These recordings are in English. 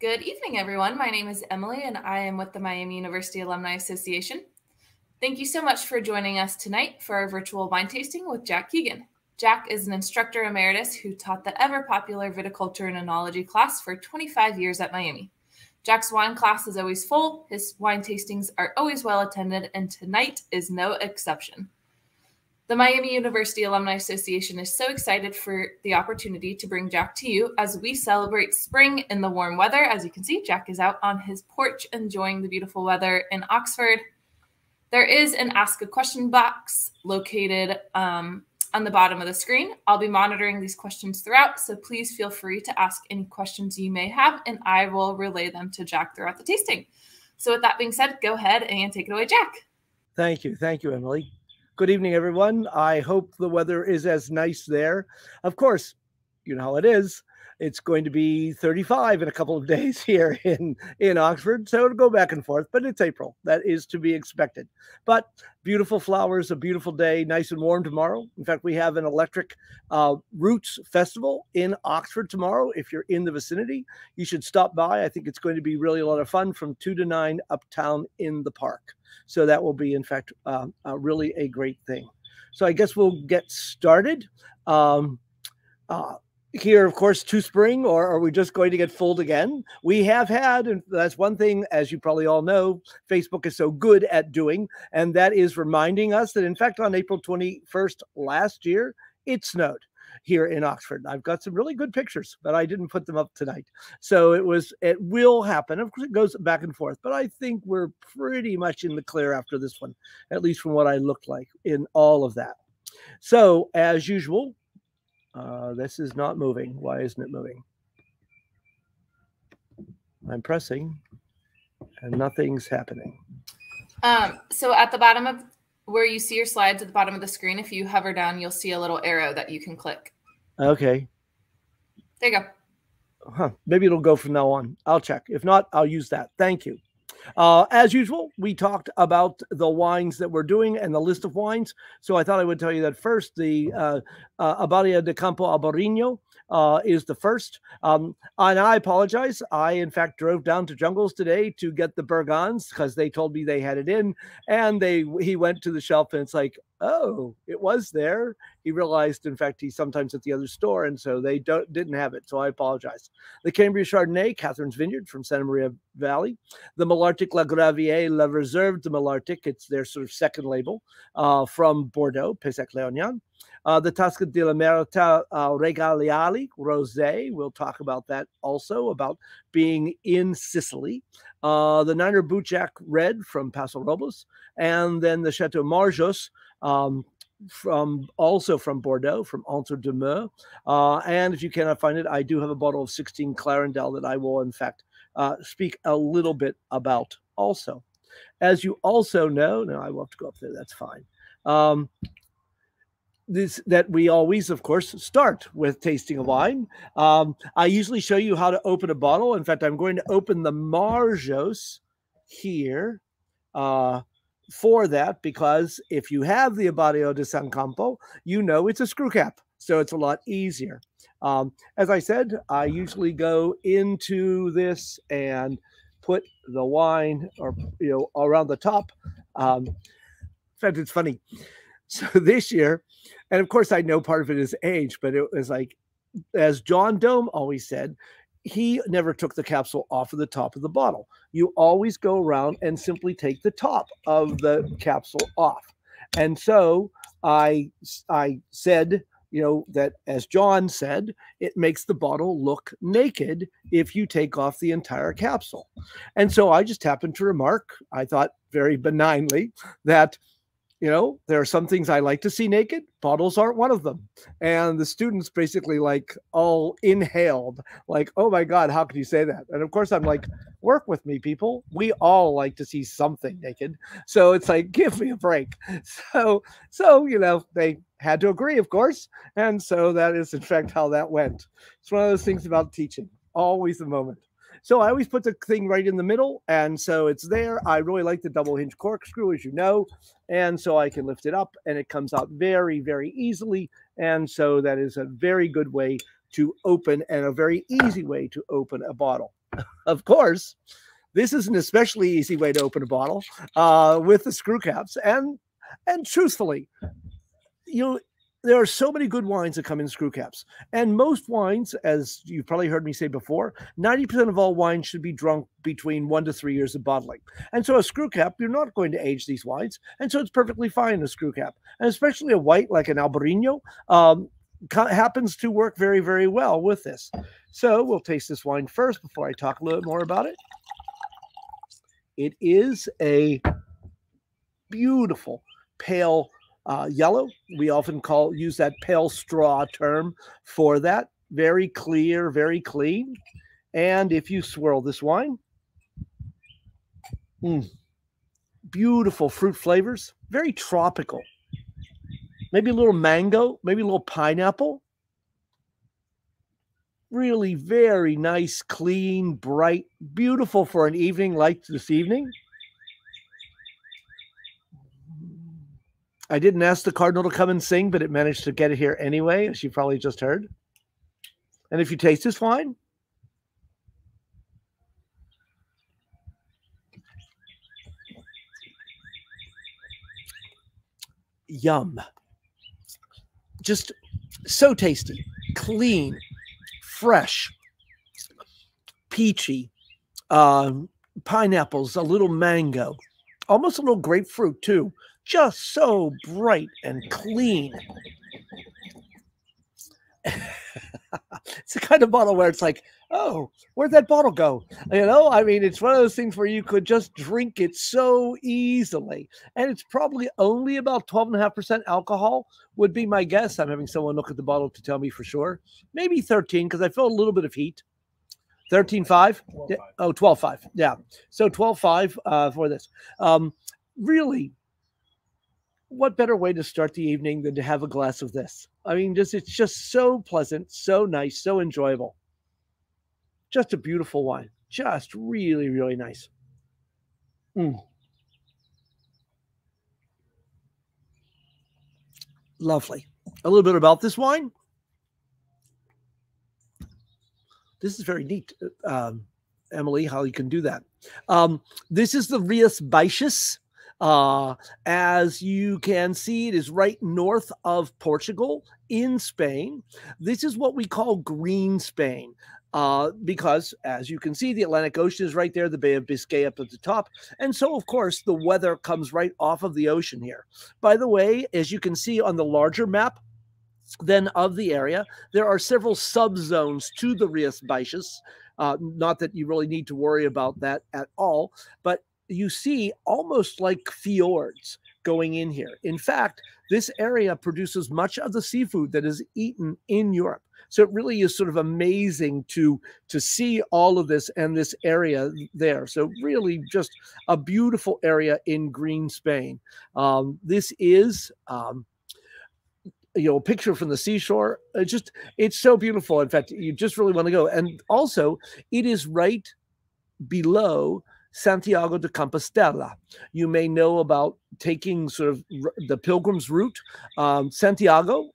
Good evening, everyone. My name is Emily, and I am with the Miami University Alumni Association. Thank you so much for joining us tonight for our virtual wine tasting with Jack Keegan. Jack is an instructor emeritus who taught the ever popular viticulture and enology class for 25 years at Miami. Jack's wine class is always full, his wine tastings are always well attended, and tonight is no exception. The Miami University Alumni Association is so excited for the opportunity to bring Jack to you as we celebrate spring in the warm weather. As you can see, Jack is out on his porch enjoying the beautiful weather in Oxford. There is an ask a question box located um, on the bottom of the screen. I'll be monitoring these questions throughout, so please feel free to ask any questions you may have, and I will relay them to Jack throughout the tasting. So, with that being said, go ahead and take it away, Jack. Thank you. Thank you, Emily. Good evening, everyone. I hope the weather is as nice there. Of course, you know how it is. It's going to be 35 in a couple of days here in, in Oxford. So it'll go back and forth, but it's April. That is to be expected. But beautiful flowers, a beautiful day, nice and warm tomorrow. In fact, we have an electric uh, roots festival in Oxford tomorrow. If you're in the vicinity, you should stop by. I think it's going to be really a lot of fun from 2 to 9 uptown in the park. So that will be, in fact, uh, uh, really a great thing. So I guess we'll get started. Um, uh, here, of course, to spring, or are we just going to get fooled again? We have had, and that's one thing, as you probably all know, Facebook is so good at doing, and that is reminding us that, in fact, on April 21st last year, it snowed here in Oxford. I've got some really good pictures, but I didn't put them up tonight. So it was, it will happen. Of course, it goes back and forth, but I think we're pretty much in the clear after this one, at least from what I looked like in all of that. So, as usual, uh, this is not moving. Why isn't it moving? I'm pressing and nothing's happening. Um, so at the bottom of where you see your slides at the bottom of the screen, if you hover down, you'll see a little arrow that you can click. Okay. There you go. Huh. Maybe it'll go from now on. I'll check. If not, I'll use that. Thank you. Uh, as usual, we talked about the wines that we're doing and the list of wines. So I thought I would tell you that first. The uh, uh, Abadía de Campo Albarino uh, is the first. Um, and I apologize. I, in fact, drove down to Jungles today to get the Bergans because they told me they had it in. And they he went to the shelf and it's like, oh, it was there. He realized, in fact, he's sometimes at the other store, and so they don't didn't have it. So I apologize. The Cambria Chardonnay, Katherine's Vineyard from Santa Maria Valley. The Malartic La Gravière La Reserve de Malartic, it's their sort of second label uh, from Bordeaux, Pessac Léognan. Uh, the Tasca d'Almerita uh, Regaleali Rosé, we'll talk about that also, about being in Sicily. Uh, the Niner Bootjack Red from Paso Robles, and then the Chateau Marjosse um, from also from Bordeaux, from Entre deux Mers. Uh, and if you cannot find it, I do have a bottle of 16 Clarendelle that I will, in fact, uh, speak a little bit about also. As you also know, no, I will have to go up there. That's fine. Um, this that we always, of course, start with tasting a wine. Um, I usually show you how to open a bottle. In fact, I'm going to open the Marjosse here uh, for that because if you have the Abadía de San Campo, you know it's a screw cap, so it's a lot easier. Um, as I said, I usually go into this and put the wine or you know around the top. Um, in fact, it's funny. So this year, and of course, I know part of it is age, but it was like, as John Dome always said, he never took the capsule off of the top of the bottle. You always go around and simply take the top of the capsule off. And so I I said, you know, that as John said, it makes the bottle look naked if you take off the entire capsule. And so I just happened to remark, I thought very benignly, that you know, there are some things I like to see naked. Bottles aren't one of them. And the students basically like all inhaled, like, oh my God, how could you say that? And of course, I'm like, work with me, people. We all like to see something naked. So it's like, give me a break. So, so, you know, they had to agree, of course. And so that is, in fact, how that went. It's one of those things about teaching, always a moment. So I always put the thing right in the middle. And so it's there. I really like the double hinge corkscrew, as you know. And so I can lift it up and it comes out very, very easily. And so that is a very good way to open and a very easy way to open a bottle. of course, this is an especially easy way to open a bottle uh, with the screw caps. And and truthfully, you there are so many good wines that come in screw caps. And most wines, as you've probably heard me say before, 90% of all wines should be drunk between one to three years of bottling. And so a screw cap, you're not going to age these wines. And so it's perfectly fine, a screw cap. And especially a white like an Albarino um, happens to work very, very well with this. So we'll taste this wine first before I talk a little bit more about it. It is a beautiful pale uh, yellow. We often call use that pale straw term for that. Very clear, very clean. And if you swirl this wine, mm, beautiful fruit flavors, very tropical. Maybe a little mango, maybe a little pineapple. Really very nice, clean, bright, beautiful for an evening like this evening. I didn't ask the Cardinal to come and sing, but it managed to get it here anyway, as you probably just heard. And if you taste this wine, yum. Just so tasty, clean, fresh, peachy, uh, pineapples, a little mango, almost a little grapefruit too just so bright and clean. it's the kind of bottle where it's like, oh, where'd that bottle go? You know, I mean, it's one of those things where you could just drink it so easily. And it's probably only about 12.5% alcohol, would be my guess. I'm having someone look at the bottle to tell me for sure. Maybe 13, because I feel a little bit of heat. 13.5? Yeah. Oh, 12.5. Yeah. So 12.5 uh, for this. Um, really what better way to start the evening than to have a glass of this? I mean, just it's just so pleasant, so nice, so enjoyable. Just a beautiful wine. Just really, really nice. Mm. Lovely. A little bit about this wine. This is very neat, uh, um, Emily, how you can do that. Um, this is the Rias Baixas uh, as you can see, it is right north of Portugal in Spain. This is what we call green Spain. Uh, because as you can see, the Atlantic Ocean is right there, the Bay of Biscay up at the top. And so, of course, the weather comes right off of the ocean here. By the way, as you can see on the larger map, then of the area, there are several subzones to the Rias Baixas. Uh, not that you really need to worry about that at all, but you see almost like fjords going in here. In fact, this area produces much of the seafood that is eaten in Europe. So it really is sort of amazing to to see all of this and this area there. So really, just a beautiful area in green Spain. Um, this is. Um, you know, a picture from the seashore. Just, it's so beautiful. In fact, you just really want to go. And also, it is right below Santiago de Compostela. You may know about taking sort of the pilgrim's route. Um, Santiago,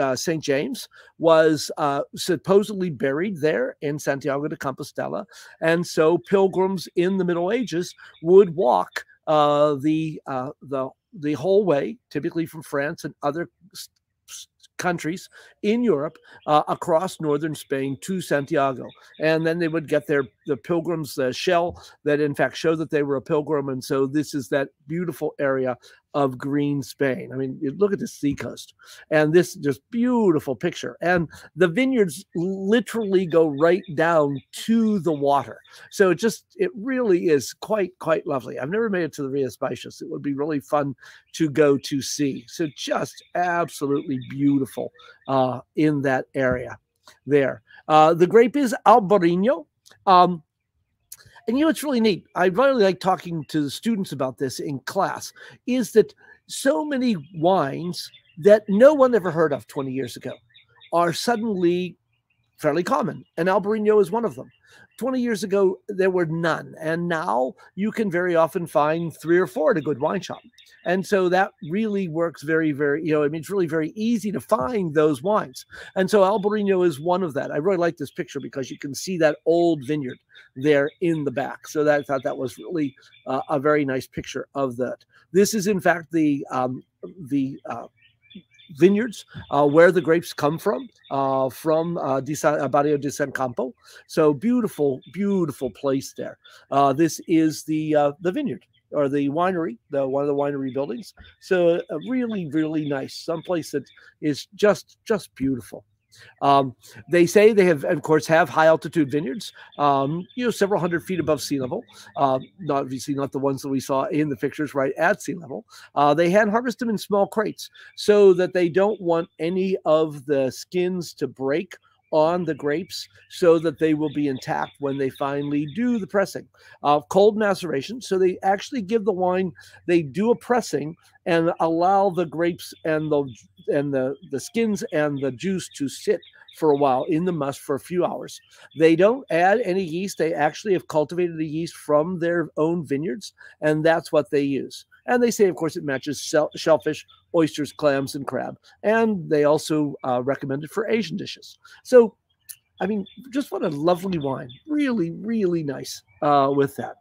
uh, St. James, was uh, supposedly buried there in Santiago de Compostela. And so pilgrims in the Middle Ages would walk uh, the, uh, the, the whole way, typically from France and other countries in Europe uh, across northern Spain to Santiago. And then they would get their the pilgrim's uh, shell that in fact showed that they were a pilgrim. And so this is that beautiful area of green Spain. I mean, look at the seacoast and this just beautiful picture. And the vineyards literally go right down to the water. So it just, it really is quite, quite lovely. I've never made it to the Rias Baixas. It would be really fun to go to see. So just absolutely beautiful uh, in that area there. Uh, the grape is Albarino. Um, and you know it's really neat. I really like talking to the students about this in class is that so many wines that no one ever heard of 20 years ago are suddenly fairly common, and Albarino is one of them. 20 years ago, there were none. And now you can very often find three or four at a good wine shop. And so that really works very, very, you know, I mean, it's really very easy to find those wines. And so Albarino is one of that. I really like this picture because you can see that old vineyard there in the back. So that I thought that was really uh, a very nice picture of that. This is, in fact, the um, the uh, vineyards uh, where the grapes come from, uh, from uh, San, Barrio de San Campo. So beautiful, beautiful place there. Uh, this is the uh, the vineyard or the winery, the one of the winery buildings. So really, really nice, someplace that is just just beautiful. Um, they say they have, of course, have high altitude vineyards, um, you know, several hundred feet above sea level. Uh, not obviously not the ones that we saw in the pictures right at sea level. Uh, they hand harvest them in small crates so that they don't want any of the skins to break on the grapes so that they will be intact when they finally do the pressing. Uh, cold maceration. So they actually give the wine, they do a pressing and allow the grapes and the and the, the skins and the juice to sit for a while in the must for a few hours. They don't add any yeast. They actually have cultivated the yeast from their own vineyards, and that's what they use. And they say, of course, it matches shellfish, oysters, clams, and crab. And they also uh, recommend it for Asian dishes. So, I mean, just what a lovely wine. Really, really nice uh, with that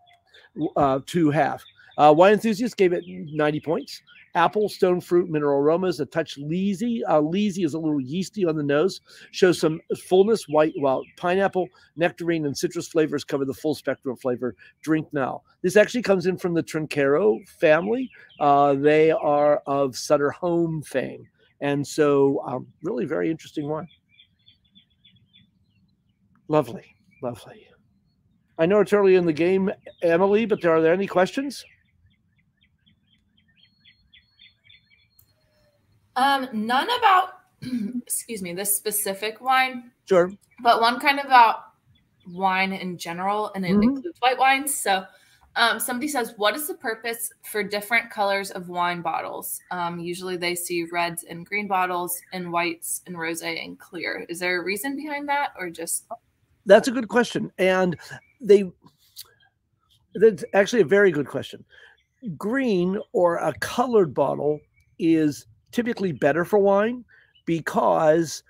uh, to have. Uh, wine enthusiasts gave it 90 points. Apple, stone fruit, mineral aromas, a touch leesy. Uh, leesy is a little yeasty on the nose, shows some fullness. White, well, pineapple, nectarine, and citrus flavors cover the full spectrum of flavor. Drink now. This actually comes in from the Trinchero family. Uh, they are of Sutter Home fame. And so, um, really very interesting wine. Lovely, lovely. I know it's early in the game, Emily, but are there any questions? Um, none about excuse me, this specific wine. Sure. But one kind of about wine in general, and it mm-hmm. includes white wines. So um, somebody says, What is the purpose for different colors of wine bottles? Um, usually they see reds and green bottles and whites and rose and clear. Is there a reason behind that or just that's a good question. And they that's actually a very good question. Green or a colored bottle is typically better for wine because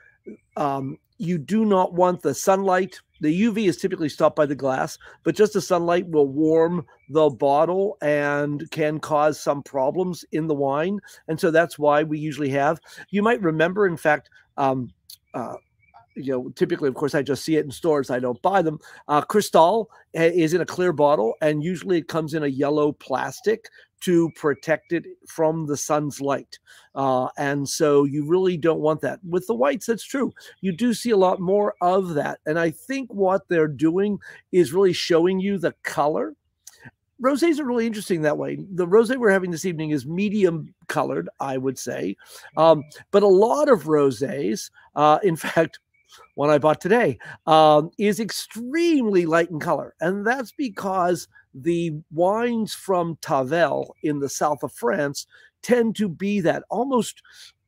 um, you do not want the sunlight. The UV is typically stopped by the glass, but just the sunlight will warm the bottle and can cause some problems in the wine. And so that's why we usually have. You might remember, in fact, um, uh, you know, typically, of course, I just see it in stores. I don't buy them. Uh, Cristal eh, is in a clear bottle, and usually it comes in a yellow plastic to protect it from the sun's light. Uh, and so you really don't want that. With the whites, that's true. You do see a lot more of that. And I think what they're doing is really showing you the color. Rosés are really interesting that way. The rosé we're having this evening is medium colored, I would say. Um, but a lot of rosés, uh, in fact, one I bought today, um, is extremely light in color. And that's because the wines from Tavel in the south of France tend to be that almost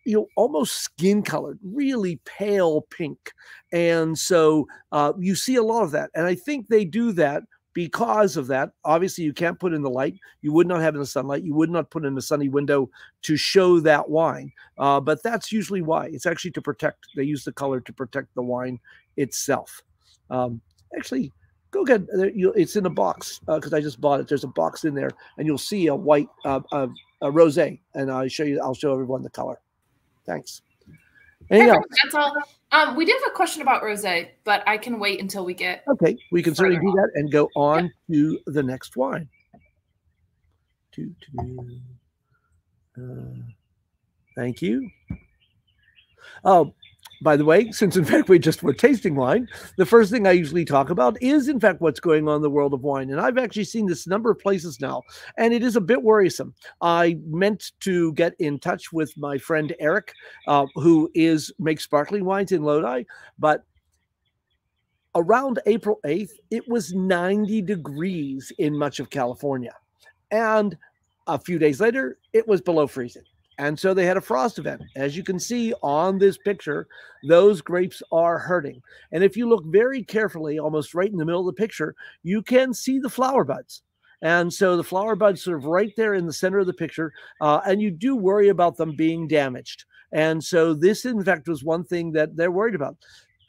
you know almost skin colored really pale pink. And so uh, you see a lot of that. And i think they do that because of that. Obviously you can't put in the light. You would not have in the sunlight. You would not put in a sunny window to show that wine. Uh, but that's usually why. It's actually to protect they use the color to protect the wine itself. Um, actually go get it's in a box because uh, I just bought it. There's a box in there, and you'll see a white uh, a, a rosé, and I'll show you. I'll show everyone the color. Thanks. Anything That's all. Um, we do have a question about rosé, but I can wait until we get. Okay, we can certainly do that and go on to the next wine. Two, two. Uh, thank you. Oh, by the way, since in fact we just were tasting wine, the first thing I usually talk about is in fact what's going on in the world of wine. And I've actually seen this number of places now, and it is a bit worrisome. I meant to get in touch with my friend Eric, uh, who is makes sparkling wines in Lodi, but around April 8th, it was 90 degrees in much of California. And a few days later, it was below freezing. And so they had a frost event. As you can see on this picture, those grapes are hurting. And if you look very carefully, almost right in the middle of the picture, you can see the flower buds. And so the flower buds sort of right there in the center of the picture, uh, and you do worry about them being damaged. And so this, in fact, was one thing that they're worried about.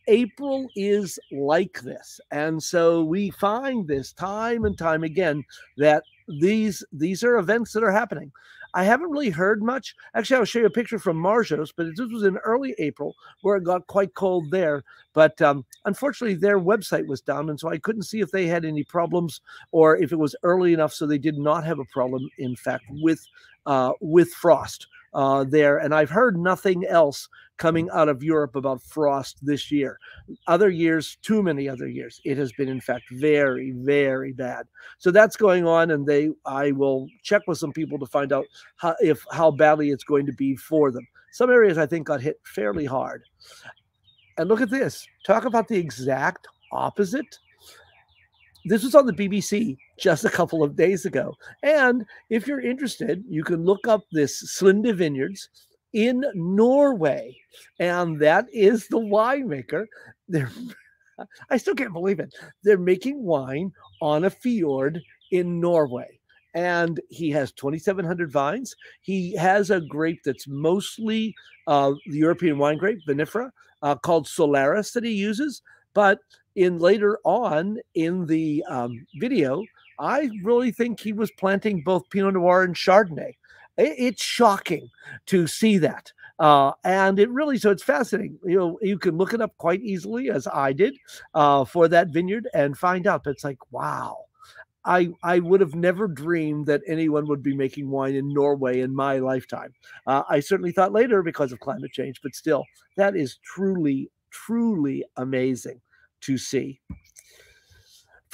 April is like this. And so we find this time and time again that these these are events that are happening. I haven't really heard much. Actually, I'll show you a picture from Marjosse, but this was in early April where it got quite cold there. But um, unfortunately, their website was down, and so I couldn't see if they had any problems or if it was early enough so they did not have a problem. In fact, with uh, with frost uh, there, and I've heard nothing else coming out of Europe about frost this year. Other years, too many other years, it has been in fact very, very bad. So that's going on, and they I will check with some people to find out how if how badly it's going to be for them. Some areas I think got hit fairly hard. And look at this. Talk about the exact opposite. This was on the BBC just a couple of days ago. And if you're interested, you can look up this Slinde Vineyards in Norway. And that is the winemaker. They're, I still can't believe it. They're making wine on a fjord in Norway. And he has 2,700 vines. He has a grape that's mostly uh, the European wine grape, vinifera, uh, called Solaris that he uses. But in later on in the um, video, I really think he was planting both Pinot Noir and Chardonnay it's shocking to see that. Uh, and it really, so it's fascinating. You know, you can look it up quite easily, as I did, uh, for that vineyard and find out. It's like, wow, I I would have never dreamed that anyone would be making wine in Norway in my lifetime. Uh, I certainly thought later because of climate change, but still, that is truly, truly amazing to see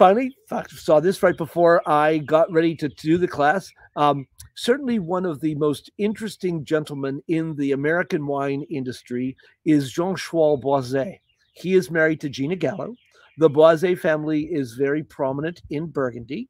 finally I saw this right before I got ready to, to do the class. Um, certainly, one of the most interesting gentlemen in the American wine industry is Jean-Charles Boisset. He is married to Gina Gallo. The Boisset family is very prominent in Burgundy,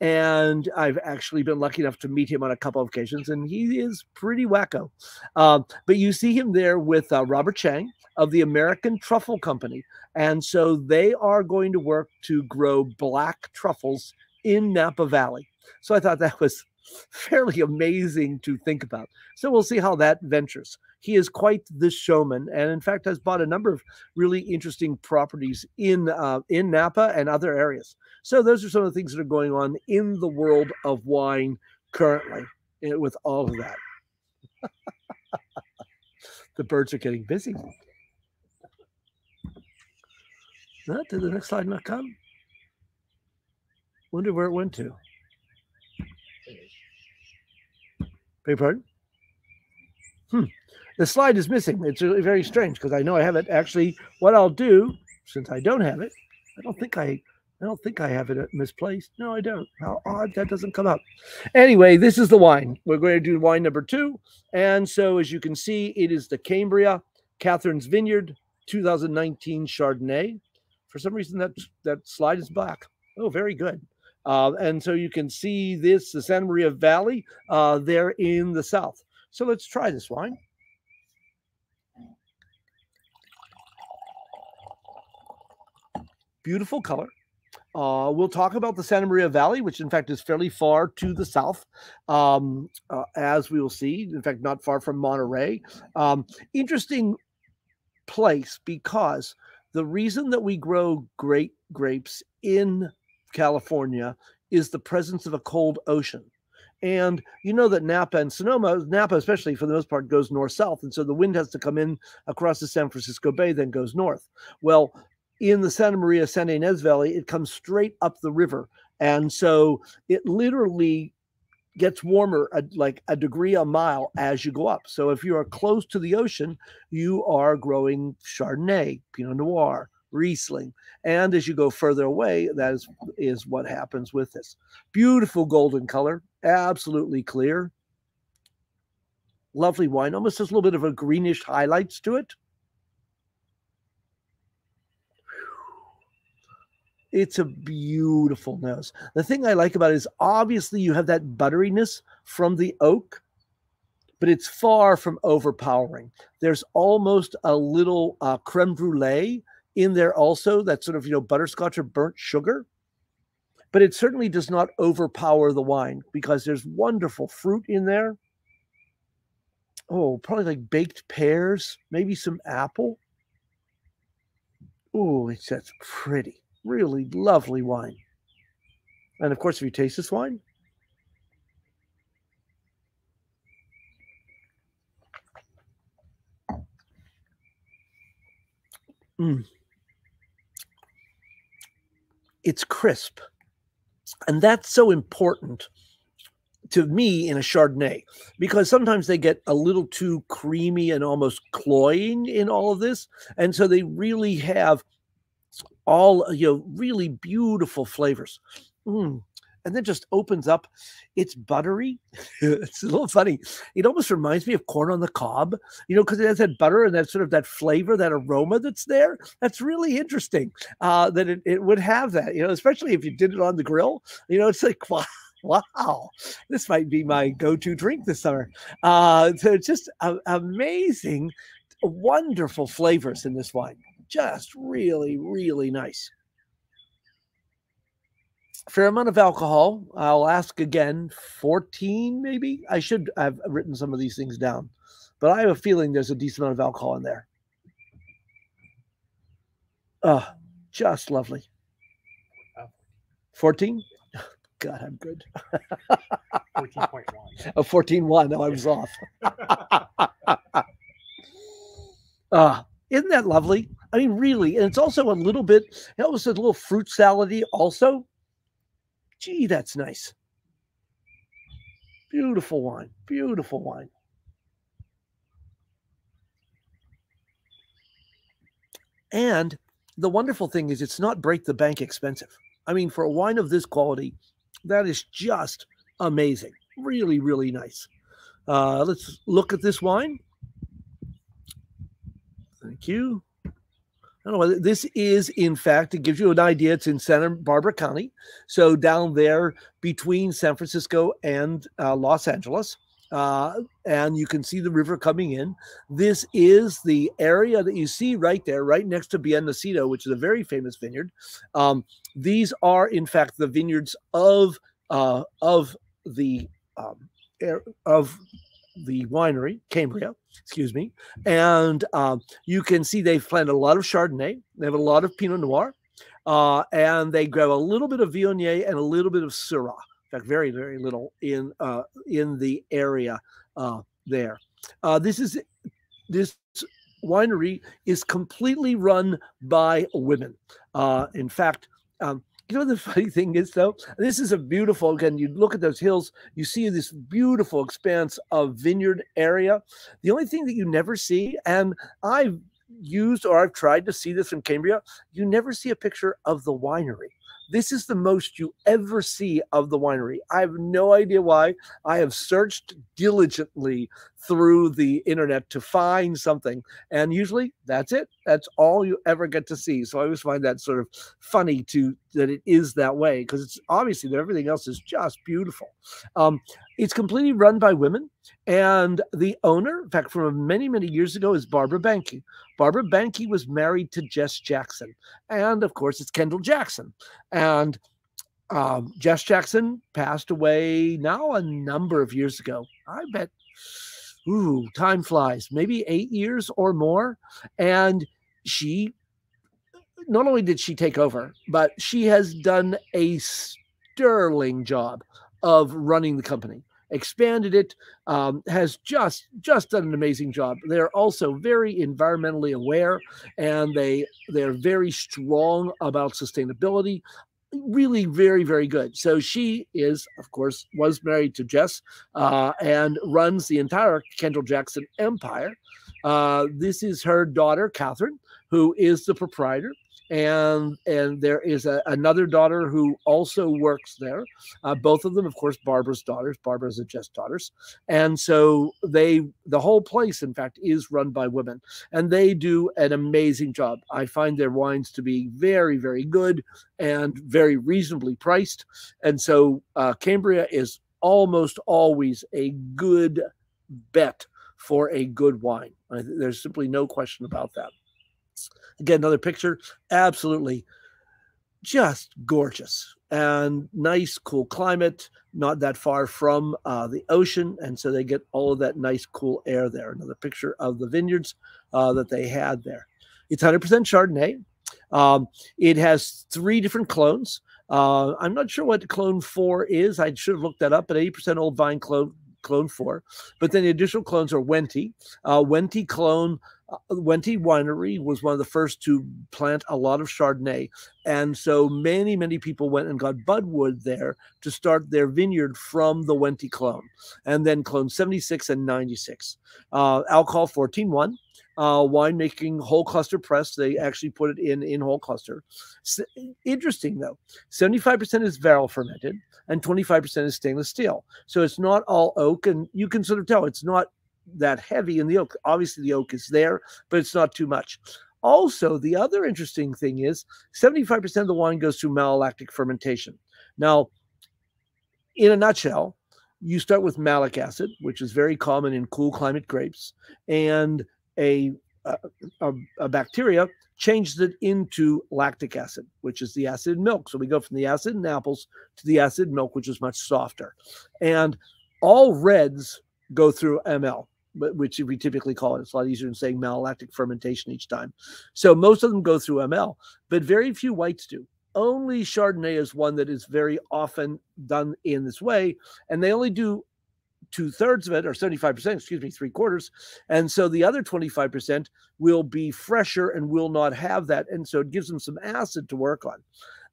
and I've actually been lucky enough to meet him on a couple of occasions, and he is pretty wacko. Um, but you see him there with uh, Robert Chang of the American Truffle Company. And so they are going to work to grow black truffles in Napa Valley. So I thought that was fairly amazing to think about. So we'll see how that ventures. He is quite the showman, and in fact has bought a number of really interesting properties in uh, in Napa and other areas. So those are some of the things that are going on in the world of wine currently eh, with all of that. the birds are getting busy. Did the next slide not come? Wonder where it went to. Beg pardon? Hmm. The slide is missing. It's really very strange because I know I have it. Actually, what I'll do, since I don't have it, I don't think I I don't think I have it misplaced. No, I don't. How odd that doesn't come up. Anyway, this is the wine. We're going to do wine number two. And so as you can see, it is the Cambria Katherine's Vineyard 2019 Chardonnay. For some reason, that that slide is black. Oh, very good. Uh, and so you can see this, the Santa Maria Valley, uh, there in the south. So let's try this wine. Beautiful color. Uh, we'll talk about the Santa Maria Valley, which in fact is fairly far to the south, um, uh, as we will see. In fact, not far from Monterey. Um, interesting place because the reason that we grow great grapes in California is the presence of a cold ocean. And you know that Napa and Sonoma, Napa especially for the most part, goes north south. And so the wind has to come in across the San Francisco Bay, then goes north. Well, in the Santa Maria Santa Ynez Valley, it comes straight up the river. And so it literally gets warmer like a degree a mile as you go up. So if you are close to the ocean, you are growing Chardonnay, Pinot Noir, Riesling. And as you go further away, that is, is what happens with this. Beautiful golden color, absolutely clear. Lovely wine, almost has a little bit of a greenish highlights to it. It's a beautiful nose. The thing I like about it is obviously you have that butteriness from the oak, but it's far from overpowering. There's almost a little uh, creme brulee in there also. That sort of you know butterscotch or burnt sugar but it certainly does not overpower the wine because there's wonderful fruit in there. Oh, probably like baked pears, maybe some apple. Oh, it's that's pretty, really lovely wine. And of course, if you taste this wine, mm. It's crisp. And that's so important to me in a Chardonnay because sometimes they get a little too creamy and almost cloying in all of this. And so they really have all, you know, really beautiful flavors. Mm. And then just opens up. It's buttery. it's a little funny. It almost reminds me of corn on the cob, you know, because it has that butter and that sort of that flavor, that aroma that's there. That's really interesting uh, that it, it would have that, you know, especially if you did it on the grill. You know, it's like, wow, wow, this might be my go-to drink this summer. Uh, so just uh, amazing, wonderful flavors in this wine. Just really, really nice. Fair amount of alcohol. I'll ask again, 14 maybe? I should have written some of these things down, but I have a feeling there's a decent amount of alcohol in there. Oh, just lovely. 14? God, I'm good. 14.1. oh, 14.1. No, I was off. uh, isn't that lovely? I mean, really. And it's also a little bit, it almost a little fruit salady also. Gee, that's nice. Beautiful wine. Beautiful wine. And the wonderful thing is it's not break the bank expensive. I mean, for a wine of this quality, that is just amazing. Really, really nice. Uh, let's look at this wine. Thank you. I don't know. This is, in fact, it gives you an idea. It's in Santa Barbara County, so down there between San Francisco and uh, Los Angeles, uh, and you can see the river coming in. This is the area that you see right there, right next to Bien Nacido, which is a very famous vineyard. Um, these are, in fact, the vineyards of uh, of the um, of the winery, Cambria, excuse me. And um, you can see they've planted a lot of Chardonnay. They have a lot of Pinot Noir. Uh, and they grow a little bit of Viognier and a little bit of Syrah. In fact, very, very little in uh, in the area uh, there. Uh, this is this winery is completely run by women. Uh, in fact, um, you know, the funny thing is, though, this is a beautiful, again, you look at those hills, you see this beautiful expanse of vineyard area. The only thing that you never see, and I've used or I've tried to see this in Cambria, you never see a picture of the winery. This is the most you ever see of the winery. I have no idea why. I have searched diligently through the internet to find something, and usually that's it. That's all you ever get to see. So I always find that sort of funny to that it is that way because it's obviously that everything else is just beautiful. Um, it's completely run by women, and the owner, in fact, from many many years ago, is Barbara Banke. Barbara Banke was married to Jess Jackson, and of course, it's Kendall Jackson, and um, Jess Jackson passed away now a number of years ago. I bet, ooh, time flies, maybe eight years or more. And she not only did she take over, but she has done a sterling job of running the company expanded it um, has just just done an amazing job. They're also very environmentally aware and they they're very strong about sustainability. Really very very good. So she is of course was married to jess uh, and runs the entire kendall jackson empire. Uh, this is her daughter catherine who is the proprietor and and there is a, another daughter who also works there. Uh, both of them, of course, Barbara's daughters. Barbara's a just daughters, and so they the whole place, in fact, is run by women, and they do an amazing job. I find their wines to be very very good and very reasonably priced, and so uh, Cambria is almost always a good bet for a good wine. There's simply no question about that. Again, another picture, absolutely just gorgeous and nice, cool climate, not that far from uh, the ocean. And so they get all of that nice, cool air there. Another picture of the vineyards uh, that they had there. It's 100% Chardonnay. Um, it has three different clones. Uh, I'm not sure what clone four is. I should have looked that up, but 80% old vine clone clone four. But then the additional clones are Wente. Uh, Wente clone Wente Winery was one of the first to plant a lot of Chardonnay. And so many, many people went and got budwood there to start their vineyard from the Wente clone. And then clone 76 and 96. Uh, alcohol 14.1 uh, winemaking whole cluster press. They actually put it in in whole cluster. interesting though, 75% is barrel fermented and 25% is stainless steel. So it's not all oak, and you can sort of tell it's not that heavy in the oak. Obviously, the oak is there, but it's not too much. Also, the other interesting thing is 75% of the wine goes through malolactic fermentation. Now, in a nutshell, you start with malic acid, which is very common in cool climate grapes, and a, a, a bacteria changes it into lactic acid, which is the acid in milk. So we go from the acid in apples to the acid in milk, which is much softer. And all reds go through ML, which we typically call it. It's a lot easier than saying malolactic fermentation each time. So most of them go through ML, but very few whites do. Only Chardonnay is one that is very often done in this way, and they only do two thirds of it, or 75%, excuse me, three quarters. And so the other 25% will be fresher and will not have that. And so it gives them some acid to work on.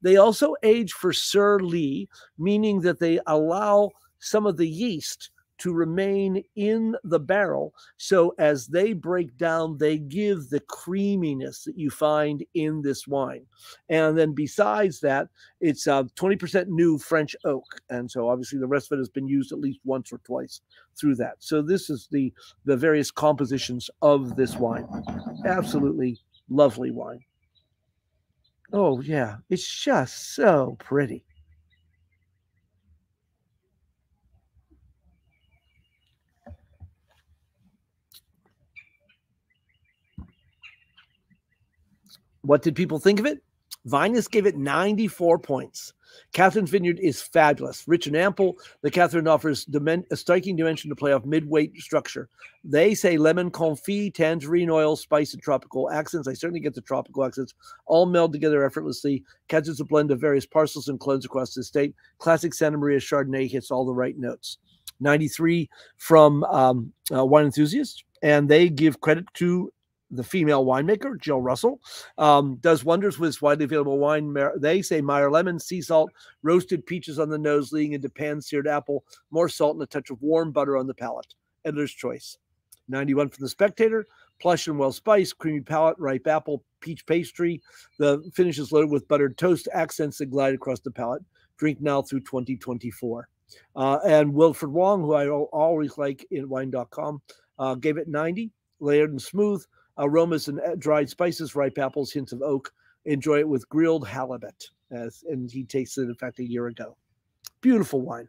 They also age for Sur Lie, meaning that they allow some of the yeast to remain in the barrel. So as they break down, they give the creaminess that you find in this wine. And then besides that, it's uh, 20% new French oak. And so obviously the rest of it has been used at least once or twice through that. So this is the, the various compositions of this wine. Absolutely lovely wine. Oh, yeah. It's just so pretty. What did people think of it? Vinous gave it 94 points. Katherine's Vineyard is fabulous, rich and ample. The Catherine offers a striking dimension to play off mid-weight structure. They say lemon, confit, tangerine oil, spice, and tropical accents. I certainly get the tropical accents, all meld together effortlessly. Catches a blend of various parcels and clones across the state. Classic Santa Maria Chardonnay hits all the right notes. 93 from um, uh, Wine Enthusiast, and they give credit to the female winemaker, Jill Russell, um, does wonders with his widely available wine. They say Meyer lemon, sea salt, roasted peaches on the nose, leading into pan seared apple, more salt, and a touch of warm butter on the palate. Editor's choice. 91 from the Spectator, plush and well spiced, creamy palate, ripe apple, peach pastry. The finish is loaded with buttered toast, accents that glide across the palate. Drink now through 2024. Uh, and Wilfred Wong, who I always like in wine.com, uh, gave it 90, layered and smooth aromas and uh, dried spices, ripe apples, hints of oak. Enjoy it with grilled halibut, as and he tasted it in fact a year ago. Beautiful wine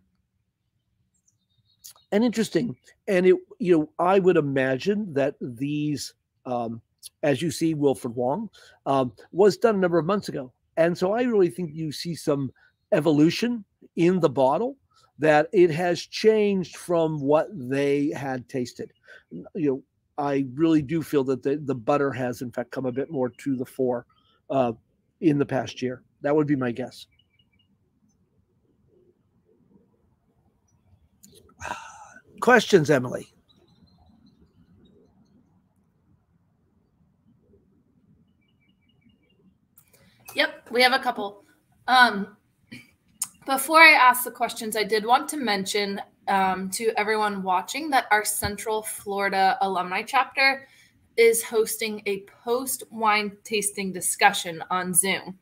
and interesting. And it, you know, I would imagine that these, um, as you see, Wilfred Wong um, was done a number of months ago, and so I really think you see some evolution in the bottle that it has changed from what they had tasted. You know, I really do feel that the, the butter has, in fact, come a bit more to the fore uh, in the past year. That would be my guess. Questions, Emily? Yep, we have a couple. Um, before I ask the questions, I did want to mention um, to everyone watching that our Central Florida alumni chapter is hosting a post wine tasting discussion on Zoom.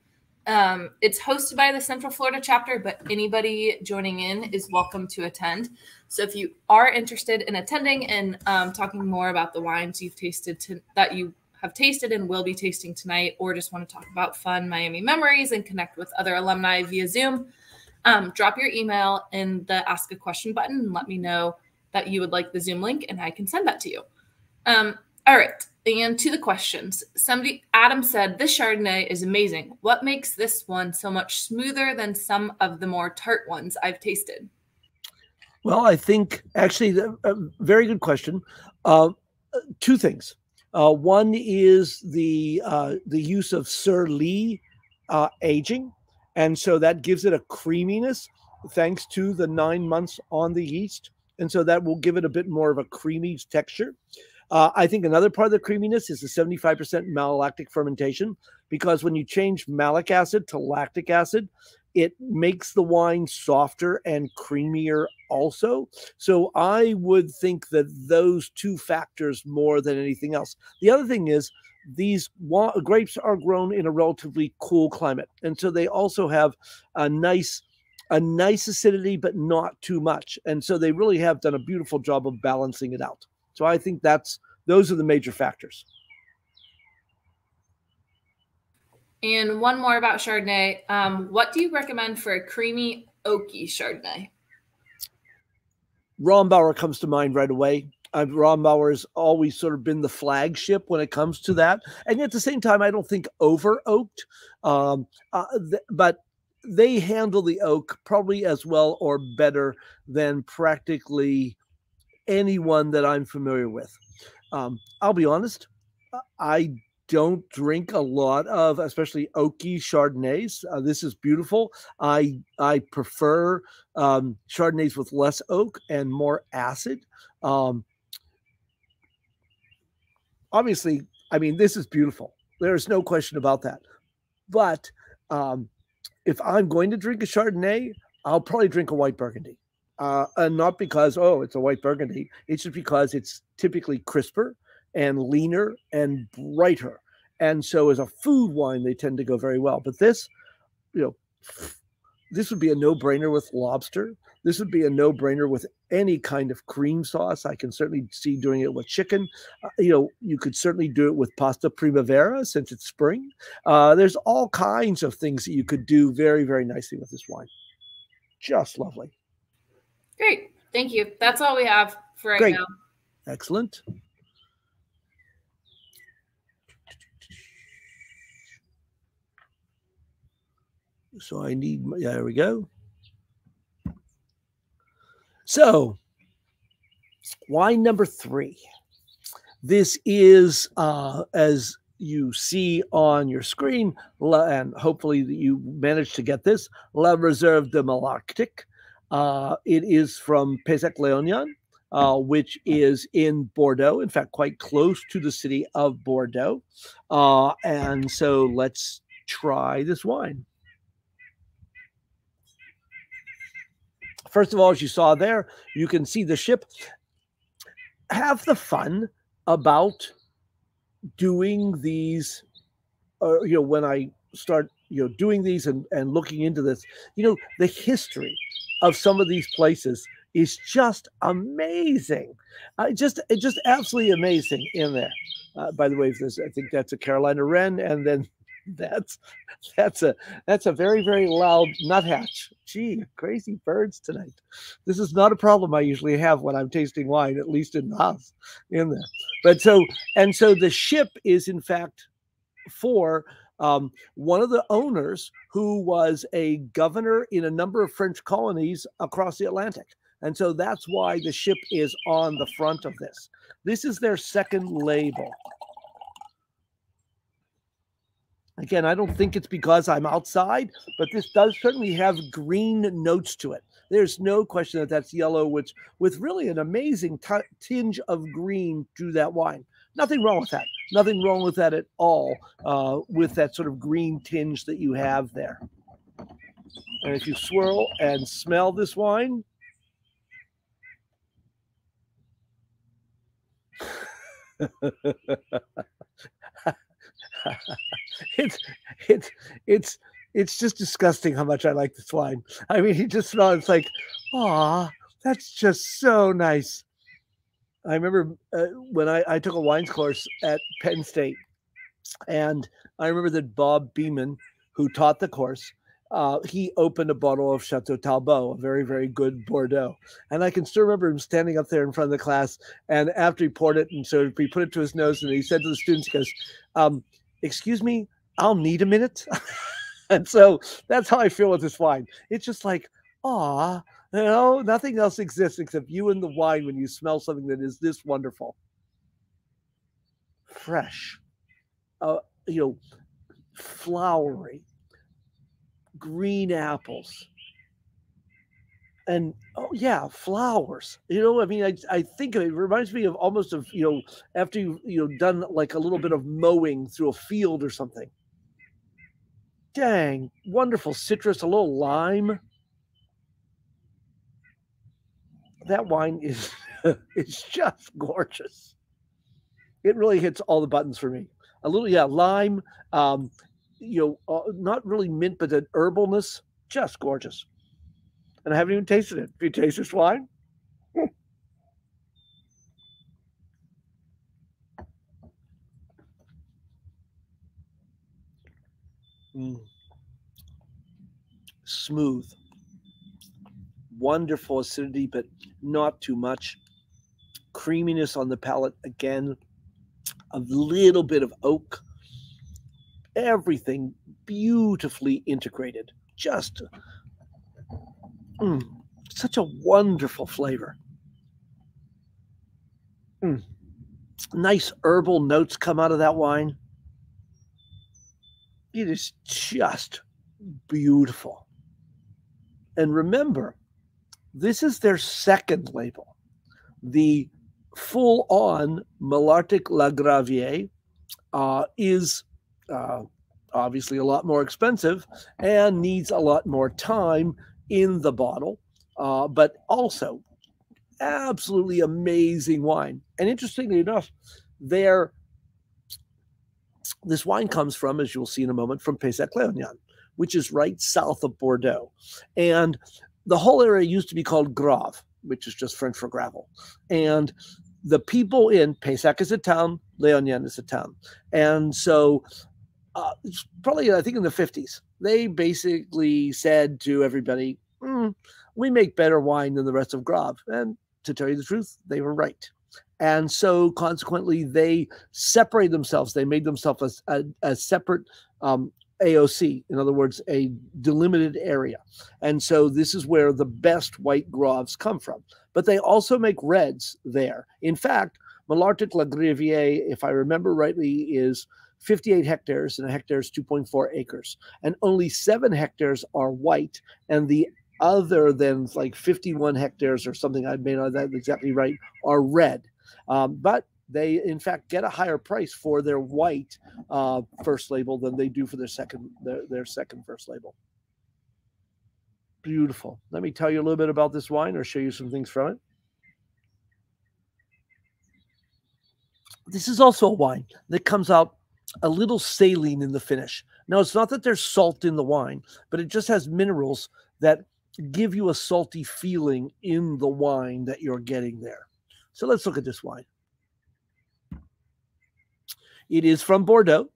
Um, it's hosted by the Central Florida chapter, but anybody joining in is welcome to attend. So if you are interested in attending and um, talking more about the wines you've tasted to, that you have tasted and will be tasting tonight, or just want to talk about fun Miami memories and connect with other alumni via Zoom, um, drop your email in the ask a question button and let me know that you would like the Zoom link, and I can send that to you. Um, all right, and to the questions. Somebody, Adam said, this Chardonnay is amazing. What makes this one so much smoother than some of the more tart ones I've tasted? Well, I think actually, a very good question. Uh, two things. Uh, one is the uh, the use of Sur Lie uh, aging, and so that gives it a creaminess thanks to the nine months on the yeast, and so that will give it a bit more of a creamy texture. Uh, I think another part of the creaminess is the 75% malolactic fermentation, because when you change malic acid to lactic acid, it makes the wine softer and creamier also. So I would think that those two factors more than anything else. The other thing is these grapes are grown in a relatively cool climate, and so they also have a nice a nice acidity, but not too much. And so they really have done a beautiful job of balancing it out. So I think that's those are the major factors. And one more about Chardonnay. Um, what do you recommend for a creamy oaky Chardonnay? Rombauer comes to mind right away. Uh, Rombauer has always sort of been the flagship when it comes to that, and at the same time, I don't think over oaked. Um, uh, th- but they handle the oak probably as well or better than practically anyone that I'm familiar with. Um, I'll be honest, I don't drink a lot of, especially oaky Chardonnays. Uh, this is beautiful. I I prefer um, Chardonnays with less oak and more acid. Um, obviously, I mean this is beautiful. There's no question about that. But um, if I'm going to drink a Chardonnay, I'll probably drink a white Burgundy. Uh, and not because oh it's a white burgundy. It's just because it's typically crisper and leaner and brighter. And so as a food wine they tend to go very well. But this you know this would be a no-brainer with lobster this would be a no-brainer with any kind of cream sauce i can certainly see doing it with chicken uh, you know you could certainly do it with pasta primavera since it's spring uh, there's all kinds of things that you could do very very nicely with this wine just lovely Great. Thank you. That's all we have for right Great. now. Excellent. So I need, there we go. So, wine number three. This is, uh, as you see on your screen, and hopefully you managed to get this, La Reserve de Malartic. Uh, it is from Pessac Léognan, uh, which is in Bordeaux, in fact, quite close to the city of Bordeaux. Uh, and so let's try this wine. First of all, as you saw there, you can see the ship. Have the fun about doing these, uh, you know, when I start, you know, doing these and, and looking into this, you know, the history of some of these places is just amazing. Uh, just just absolutely amazing in there. Uh, by the way, I think that's a Carolina wren, and then that's that's a that's a very very loud nuthatch. Gee, crazy birds tonight. This is not a problem I usually have when I'm tasting wine, at least in the house in there. But so and so the ship is in fact for um, one of the owners who was a governor in a number of French colonies across the Atlantic. And so that's why the ship is on the front of this. This is their second label. Again, I don't think it's because I'm outside, but this does certainly have green notes to it. There's no question that that's yellow, which with really an amazing tinge of green to that wine. Nothing wrong with that. Nothing wrong with that at all, uh, with that sort of green tinge that you have there. And if you swirl and smell this wine, it's it's it's it's just disgusting how much I like this wine. I mean, he just smells it's like, ah, that's just so nice. I remember uh, when I, I took a wines course at Penn State, and I remember that Bob Beeman, who taught the course, uh, he opened a bottle of Chateau Talbot, a very, very good Bordeaux. And I can still remember him standing up there in front of the class. And after he poured it, and so he put it to his nose, and he said to the students, he goes, um, Excuse me, I'll need a minute. and so that's how I feel with this wine. It's just like, ah, you know, nothing else exists except you and the wine when you smell something that is this wonderful. Fresh, uh, you know, flowery, green apples. And oh yeah, flowers. You know, I mean, I, I think of it, it reminds me of almost of you know after you you know done like a little bit of mowing through a field or something. Dang, wonderful citrus, a little lime. That wine is is just gorgeous. It really hits all the buttons for me. A little, yeah, lime, um, you know, uh, not really mint, but an herbalness, just gorgeous. And I haven't even tasted it. Have you taste this wine? Mm. Smooth, wonderful acidity, but not too much. Creaminess on the palate again, a little bit of oak, everything beautifully integrated. Just mm, such a wonderful flavor. Mm. Nice herbal notes come out of that wine. It is just beautiful. And remember, this is their second label. The full on Malartic Lagravière uh, is uh, obviously a lot more expensive and needs a lot more time in the bottle, uh, but also absolutely amazing wine. And interestingly enough, there this wine comes from, as you'll see in a moment, from Pessac Léognan, which is right south of Bordeaux. And the whole area used to be called Graves, which is just French for gravel. And the people in Pessac is a town, Léognan is a town. And so uh, probably, I think in the 50s, they basically said to everybody, mm, we make better wine than the rest of Graves. And to tell you the truth, they were right. And so consequently, they separated themselves. They made themselves a, a, a separate um, AOC, in other words, a delimited area. And so this is where the best white Graves come from. But they also make reds there. In fact, Malartic La Gravière, if I remember rightly, is 58 hectares, and a hectare is 2.4 acres. And only seven hectares are white, and the other than like 51 hectares or something, I may not that exactly right, are red. Um, but they in fact get a higher price for their white uh, first label than they do for their second their, their second first label. Beautiful. Let me tell you a little bit about this wine or show you some things from it. This is also a wine that comes out a little saline in the finish. Now, it's not that there's salt in the wine, but it just has minerals that give you a salty feeling in the wine that you're getting there. So let's look at this wine. It is from Bordeaux.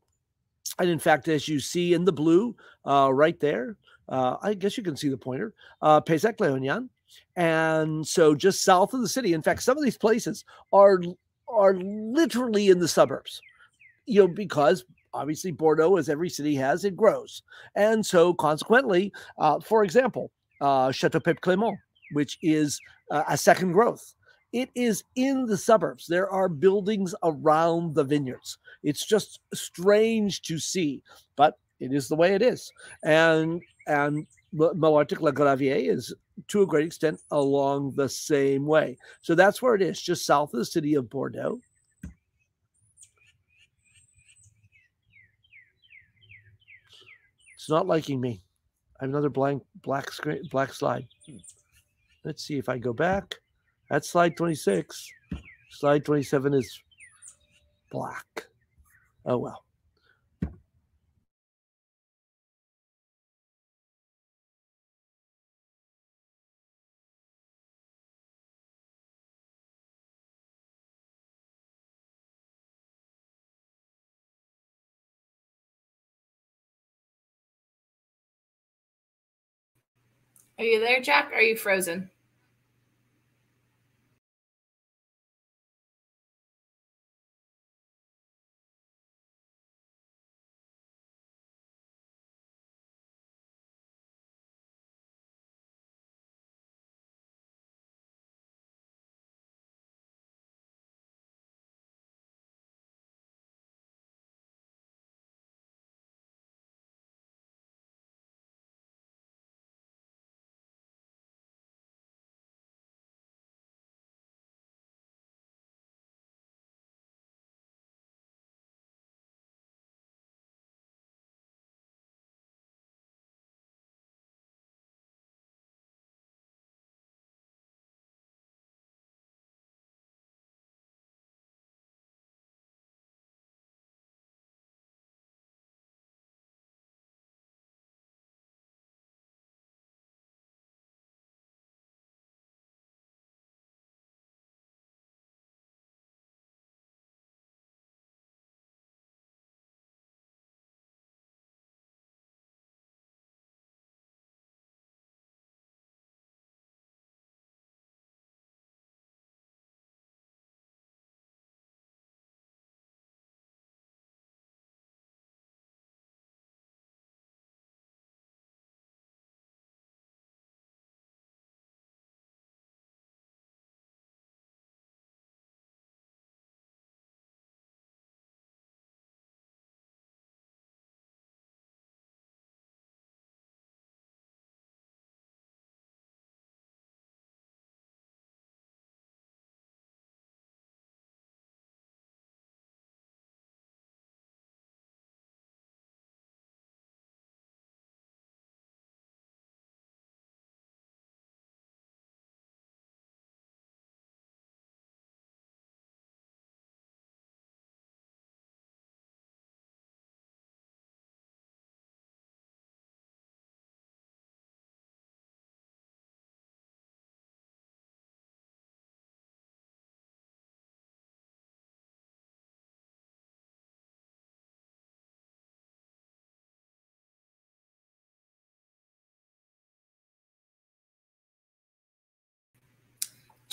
And in fact, as you see in the blue uh, right there, uh, I guess you can see the pointer, uh, Pessac Léognan. And so just south of the city. In fact, some of these places are are literally in the suburbs, you know, because obviously Bordeaux, as every city has, it grows. And so consequently, uh, for example, uh, Chateau Pape Clément, which is uh, a second growth. It is in the suburbs. There are buildings around the vineyards. It's just strange to see, but it is the way it is. And and Malartic La Gravière is to a great extent along the same way. So that's where it is, just south of the city of Bordeaux. It's not liking me. I have another blank black screen black slide. Let's see if I go back. That's slide 26. Slide 27 is black. Oh well. Are you there, Jack? Are you frozen?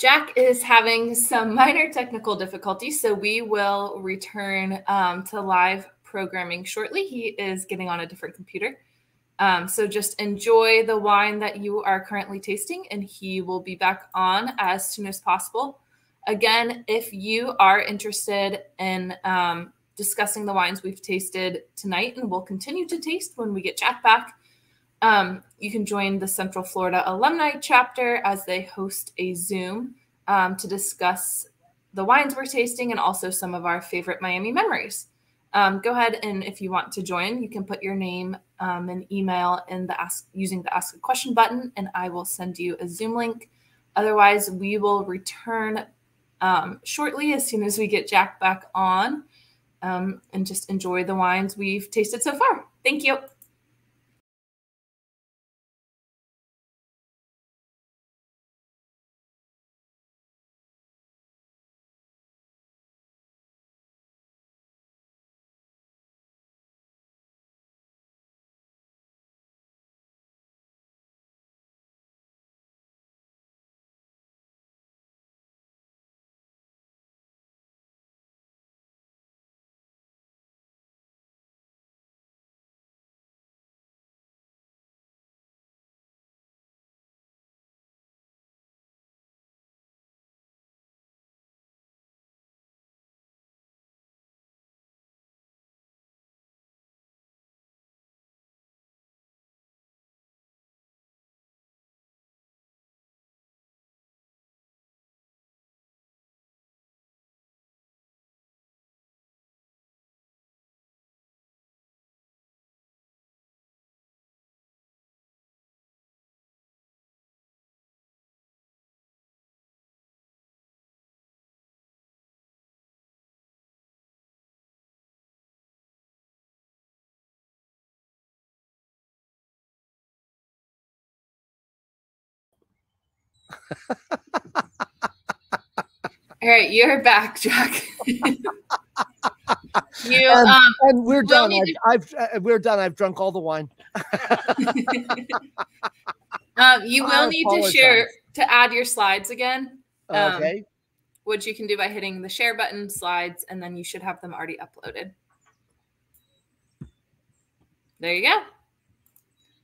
Jack is having some minor technical difficulties, so we will return um, to live programming shortly. He is getting on a different computer. Um, so just enjoy the wine that you are currently tasting, and he will be back on as soon as possible. Again, if you are interested in um, discussing the wines we've tasted tonight and will continue to taste when we get Jack back, um, you can join the Central Florida Alumni Chapter as they host a Zoom um, to discuss the wines we're tasting and also some of our favorite Miami memories. Um, go ahead and if you want to join, you can put your name um, and email in the ask using the ask a question button, and I will send you a Zoom link. Otherwise, we will return um, shortly as soon as we get Jack back on um, and just enjoy the wines we've tasted so far. Thank you. All right, you're back, Jack. you and, um, and we're done. I've, I've uh, we're done. I've drunk all the wine. Um, you will need to share to add your slides again. Um, okay. Which you can do by hitting the share button, slides, and then you should have them already uploaded. There you go.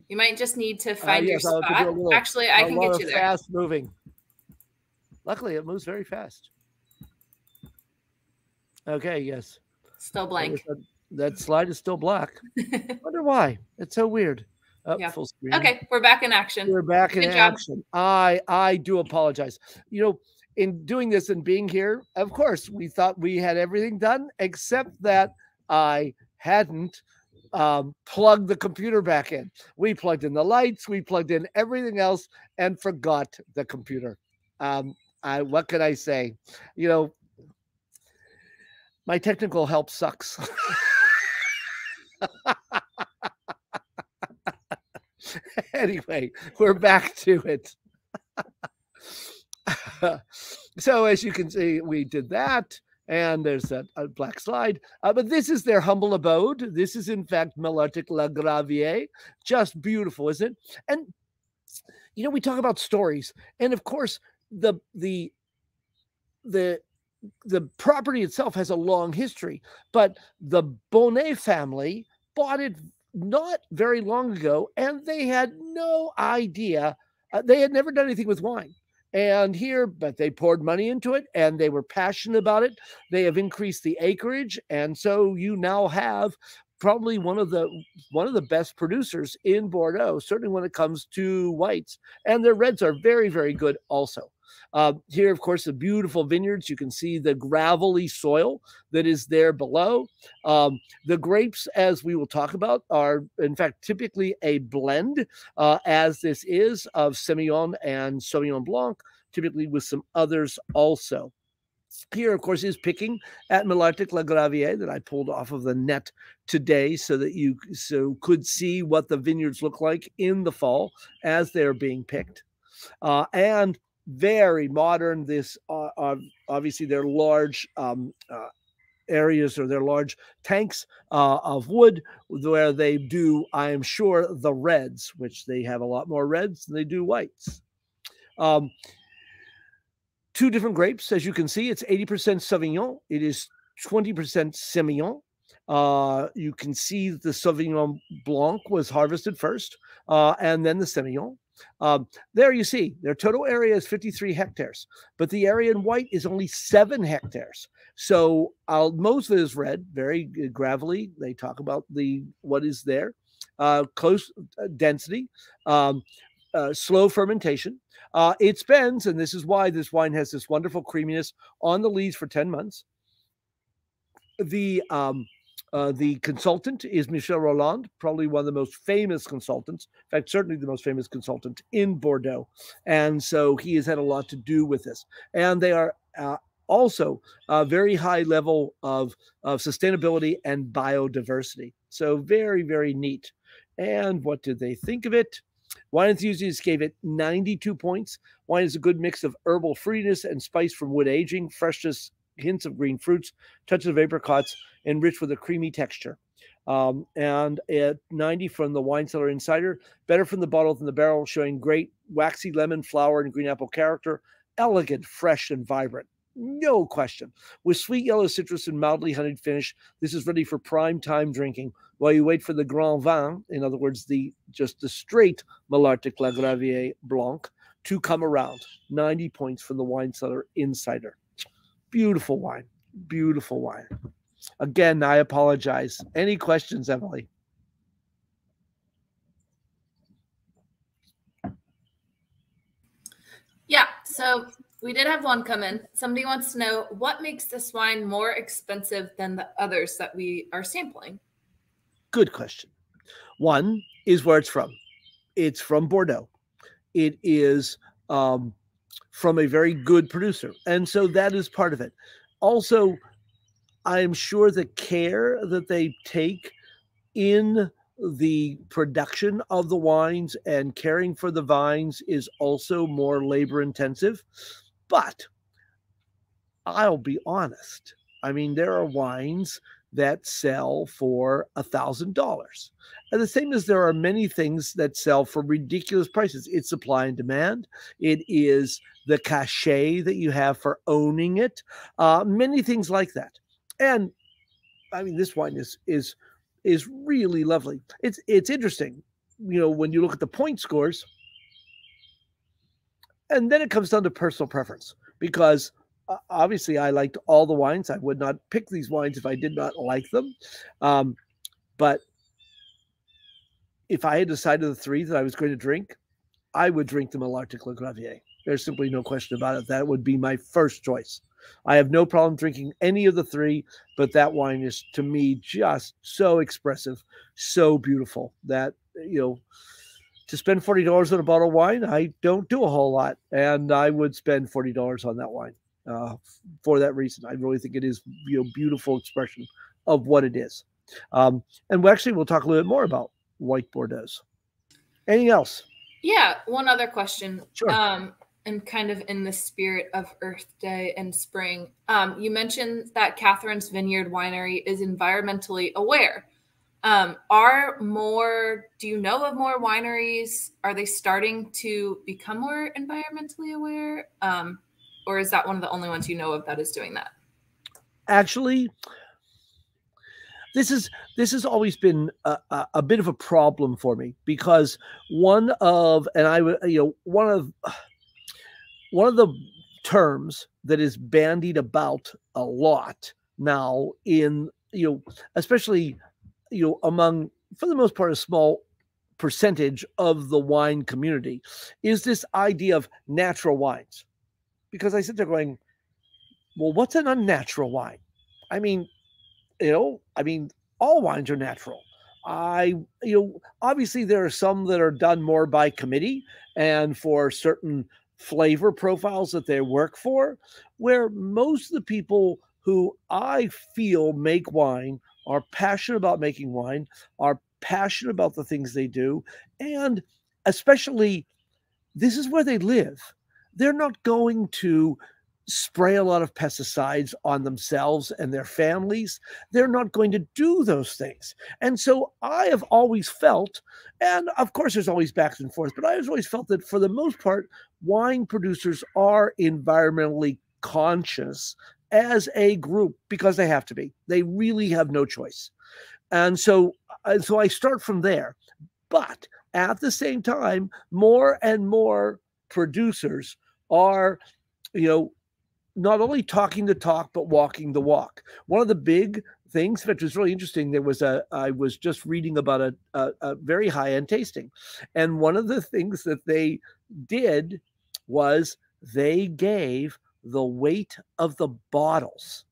You might just need to uh, find uh, yes, your spot. Little, Actually, I can get you there. Fast moving. Luckily, it moves very fast. Okay. Yes. Still blank. That slide is still black. Wonder why. It's so weird. Oh, yeah. full screen. Okay, we're back in action. We're back Good in job. action. I I do apologize. You know, in doing this and being here, of course, we thought we had everything done, except that I hadn't um, plugged the computer back in. We plugged in the lights, we plugged in everything else, and forgot the computer. Um, I what could I say? You know, my technical help sucks. anyway, we're back to it. so as you can see, we did that. And there's a, a black slide. Uh, but this is their humble abode. This is, in fact, Malartic La Gravière. Just beautiful, isn't it? And, you know, we talk about stories. And of course, the, the, the, the property itself has a long history, but the Bonnet family bought it not very long ago, and they had no idea. Uh, they had never done anything with wine. And here, but they poured money into it and they were passionate about it. They have increased the acreage. And so you now have probably one of the one of the best producers in Bordeaux, certainly when it comes to whites. And their reds are very, very good also. Uh, here, of course, the beautiful vineyards. You can see the gravelly soil that is there below. Um, the grapes, as we will talk about, are in fact typically a blend, uh, as this is of Semillon and Sauvignon Blanc, typically with some others also. Here, of course, is picking at Malartic La Gravière that I pulled off of the net today so that you so could see what the vineyards look like in the fall as they're being picked. Uh, and very modern. This uh, obviously they're large um, uh, areas or they're large tanks uh, of wood where they do, I am sure, the reds, which they have a lot more reds than they do whites. Um, two different grapes, as you can see, it's 80% Sauvignon. It is 20% Semillon. Uh, you can see the Sauvignon Blanc was harvested first, uh, and then the Semillon. Um, there you see their total area is 53 hectares, but the area in white is only seven hectares. So uh, most of it is red, very gravelly. They talk about the what is there, uh, close uh, density, um, uh, slow fermentation. Uh, it spends, and this is why this wine has this wonderful creaminess on the leaves for 10 months. The um, uh, the consultant is Michel Rolland, probably one of the most famous consultants. In fact, certainly the most famous consultant in Bordeaux. And so he has had a lot to do with this. And they are uh, also a very high level of, of sustainability and biodiversity. So very, very neat. And what did they think of it? Wine enthusiasts gave it 92 points. Wine is a good mix of herbal fruitiness and spice from wood aging, freshness, hints of green fruits, touches of apricots, enriched with a creamy texture. Um, and at 90 from the Wine Cellar Insider, better from the bottle than the barrel, showing great waxy lemon, flower, and green apple character, elegant, fresh, and vibrant. No question. With sweet yellow citrus and mildly honeyed finish, this is ready for prime time drinking while you wait for the Grand Vin, in other words, the just the straight Malartic La Gravière Blanc, to come around. 90 points from the Wine Cellar Insider. Beautiful wine. Beautiful wine. Again, I apologize. Any questions, Emily? Yeah, so we did have one come in. Somebody wants to know what makes this wine more expensive than the others that we are sampling? Good question. One is where it's from. It's from Bordeaux. It is um, from a very good producer. And so that is part of it. Also, I'm sure the care that they take in the production of the wines and caring for the vines is also more labor intensive. But I'll be honest. I mean, there are wines that sell for a thousand dollars. And the same as there are many things that sell for ridiculous prices. It's supply and demand. It is the cachet that you have for owning it. Uh, many things like that. And I mean, this wine is is is really lovely. It's it's interesting, you know, when you look at the point scores, and then it comes down to personal preference because uh, obviously I liked all the wines. I would not pick these wines if I did not like them. Um, but if I had decided the three that I was going to drink, I would drink the Malartic Le Gravier. There's simply no question about it. That would be my first choice. I have no problem drinking any of the three, but that wine is to me just so expressive, so beautiful that, you know, to spend $40 on a bottle of wine, I don't do a whole lot. And I would spend $40 on that wine uh, for that reason. I really think it is, you know, beautiful expression of what it is. Um, and we actually, we'll talk a little bit more about white Bordeaux. Anything else? Yeah, one other question. Sure. Um, and kind of in the spirit of Earth Day and spring, um, you mentioned that Katherine's Vineyard Winery is environmentally aware. Um, are more, do you know of more wineries? Are they starting to become more environmentally aware? Um, or is that one of the only ones you know of that is doing that? Actually, this is this has always been a, a, a bit of a problem for me because one of and I would you know one of one of the terms that is bandied about a lot now in you know especially you know among for the most part a small percentage of the wine community is this idea of natural wines. Because i sit there going well what's an unnatural wine? I mean you know i mean all wines are natural. I you know obviously there are some that are done more by committee and for certain flavor profiles that they work for, where most of the people who I feel make wine are passionate about making wine, are passionate about the things they do, and especially this is where they live. They're not going to spray a lot of pesticides on themselves and their families. They're not going to do those things. And so I have always felt, and of course there's always backs and forth, but I have always felt that for the most part, wine producers are environmentally conscious as a group because they have to be. They really have no choice. And so, and so I start from there. But at the same time, more and more producers are, you know, not only talking the talk but walking the walk. One of the big things, which was really interesting, there was a I was just reading about a, a, a very high end tasting, and one of the things that they did was they gave the weight of the bottles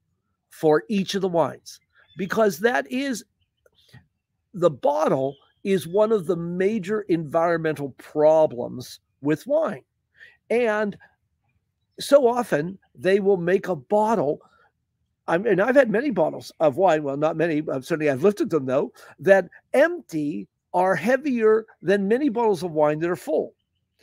for each of the wines. Because that is the bottle is one of the major environmental problems with wine. And so often they will make a bottle. I mean, I've had many bottles of wine. Well, not many. Certainly, I've lifted them though. That empty are heavier than many bottles of wine that are full.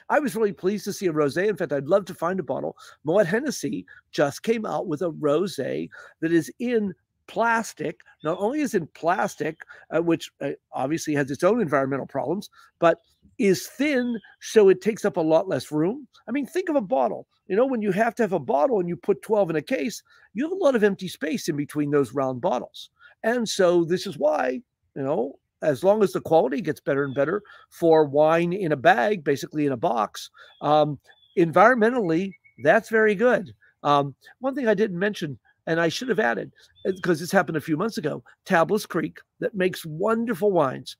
I was really pleased to see a rosé. In fact, I'd love to find a bottle. Moet Hennessy just came out with a rosé that is in plastic. Not only is in plastic, uh, which uh, obviously has its own environmental problems, but is thin, so it takes up a lot less room. I mean, think of a bottle. You know, when you have to have a bottle and you put 12 in a case, you have a lot of empty space in between those round bottles. And so this is why, you know, as long as the quality gets better and better for wine in a bag, basically in a box, um, environmentally, that's very good. Um, one thing I didn't mention, and I should have added, because this happened a few months ago, Tablas Creek, that makes wonderful wines.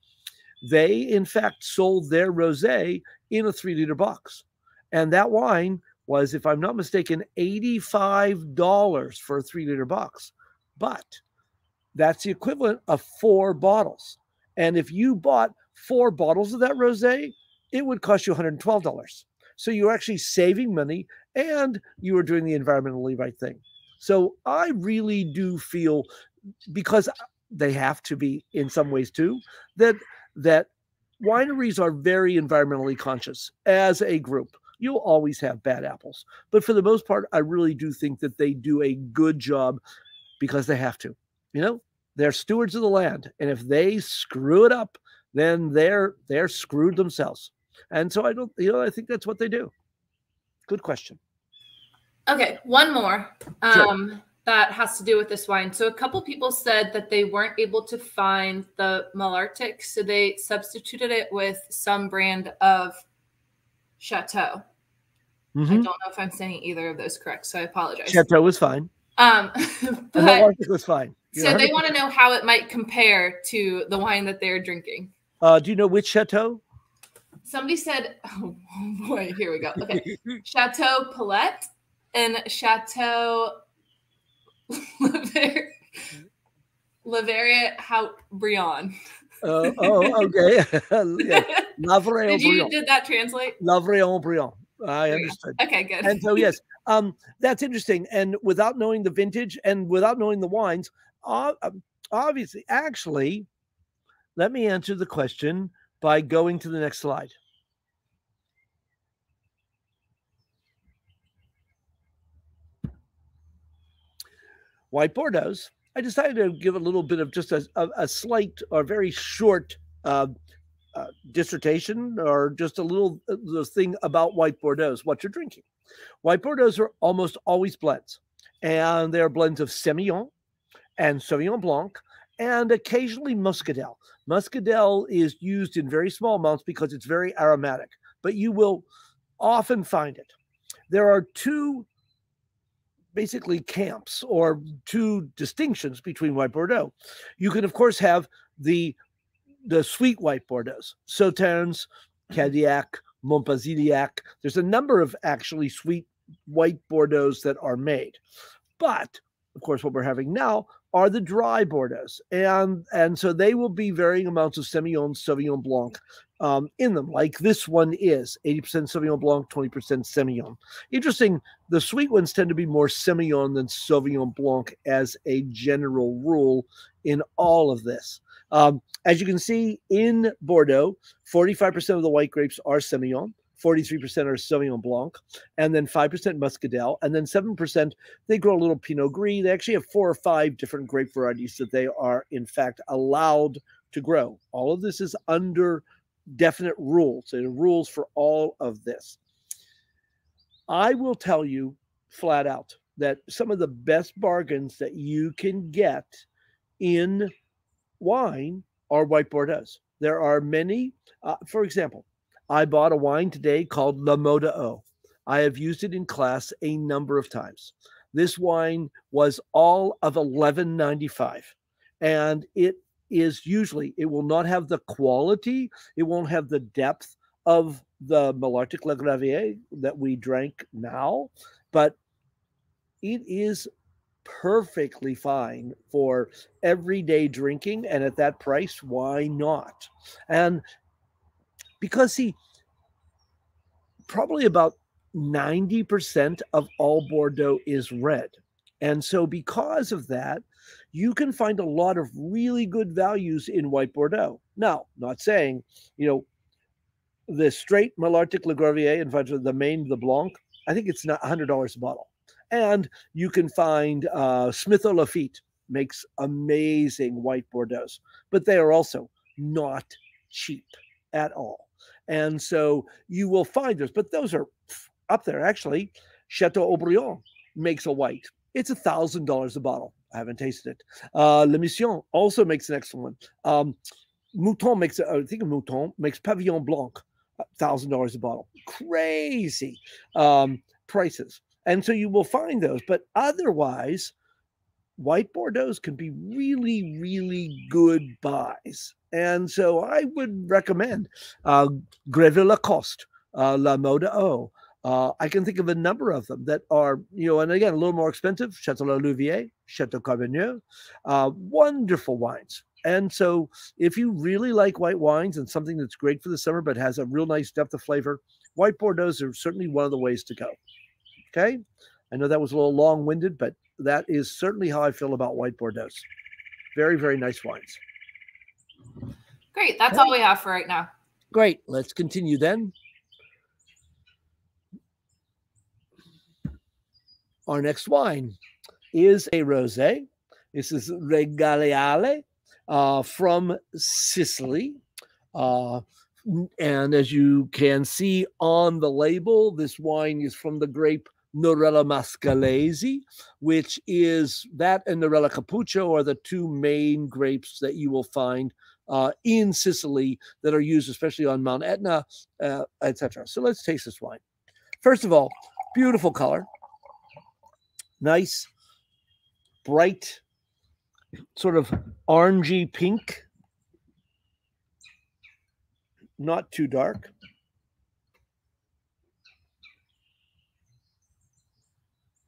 They, in fact, sold their rosé in a three liter box. And that wine was, if I'm not mistaken, $85 for a three liter box. But that's the equivalent of four bottles. And if you bought four bottles of that rosé, it would cost you $112. So you're actually saving money and you are doing the environmentally right thing. So I really do feel because they have to be in some ways too that that wineries are very environmentally conscious as a group. You'll always have bad apples, but for the most part, I really do think that they do a good job because they have to. You know, they're stewards of the land, and if they screw it up, then they're they're screwed themselves. And so I don't, you know, I think that's what they do. Good question. Okay, one more um, sure. That has to do with this wine. So a couple people said that they weren't able to find the Malartic, so they substituted it with some brand of Chateau. Mm-hmm. I don't know if I'm saying either of those correct, so I apologize. Chateau was fine. Um, but, Malartic was fine. You so they want to know how it might compare to the wine that they're drinking. Uh, do you know which chateau? Somebody said, oh boy, here we go. Okay. Chateau Palette and Chateau Leveria Haut-Brion. Uh, oh, okay. yeah. did you did that translate? Lavrion I understood. Okay, good. And so yes, um, that's interesting. And without knowing the vintage and without knowing the wines, uh, obviously, actually, let me answer the question by going to the next slide. White Bordeaux's, I decided to give a little bit of just a, a, a slight or very short uh, uh, dissertation or just a little uh, thing about white Bordeaux's, what you're drinking. White Bordeaux's are almost always blends, and they are blends of Semillon and Sauvignon Blanc and occasionally muscadelle. Muscadelle is used in very small amounts because it's very aromatic, but you will often find it. There are two basically camps or two distinctions between white Bordeaux. You can, of course, have the the sweet white Bordeaux's, Sauternes, mm-hmm. Cadillac, Monbazillac. There's a number of actually sweet white Bordeaux's that are made. But of course, what we're having now are the dry Bordeaux's, and and so they will be varying amounts of Semillon, Sauvignon Blanc um, in them, like this one is 80% Sauvignon Blanc, 20% Semillon. Interesting, the sweet ones tend to be more Semillon than Sauvignon Blanc as a general rule in all of this. Um, as you can see in Bordeaux, 45% of the white grapes are Semillon. 43% are Sauvignon Blanc, and then 5% Muscadelle, and then 7% they grow a little Pinot Gris. They actually have four or five different grape varieties that they are, in fact, allowed to grow. All of this is under definite rules and rules for all of this. I will tell you flat out that some of the best bargains that you can get in wine are white Bordeaux's. There are many, uh, for example, I bought a wine today called La Moda O. I have used it in class a number of times. This wine was all of 11.95 and it is usually it will not have the quality, it won't have the depth of the Malartic Le Gravier that we drank now, but it is perfectly fine for everyday drinking and at that price why not and because see, probably about 90% of all Bordeaux is red. And so, because of that, you can find a lot of really good values in white Bordeaux. Now, not saying, you know, the straight Malartic in fact, the main, the Blanc, I think it's not $100 a bottle. And you can find uh, Smith Lafitte makes amazing white Bordeaux's, but they are also not cheap at all. And so you will find those, but those are up there. Actually, Chateau Haut-Brion makes a white. It's a thousand dollars a bottle. I haven't tasted it. Uh, Le Mission also makes an excellent one. Um, Mouton makes, I think Mouton makes Pavillon Blanc, thousand dollars a bottle. Crazy um, prices. And so you will find those, but otherwise, white Bordeaux's can be really, really good buys. And so I would recommend uh, Graville Lacoste, uh, La Moda O. Uh, I can think of a number of them that are, you know, and again, a little more expensive. Chateau Louvière, Chateau Carbonieux, uh, wonderful wines. And so, if you really like white wines and something that's great for the summer but has a real nice depth of flavor, white Bordeaux's are certainly one of the ways to go. Okay. I know that was a little long winded, but that is certainly how I feel about white Bordeaux's. Very, very nice wines. Great. That's all we have for right now. Great. Let's continue then. Our next wine is a rosé. This is Regaleali uh, from Sicily. Uh, and as you can see on the label, this wine is from the grape Nerello Mascalese, which is that and Nerello Cappuccio are the two main grapes that you will find uh, in Sicily that are used especially on Mount Etna, uh, etc. So let's taste this wine. First of all, beautiful color, nice, bright, sort of orangey pink, not too dark.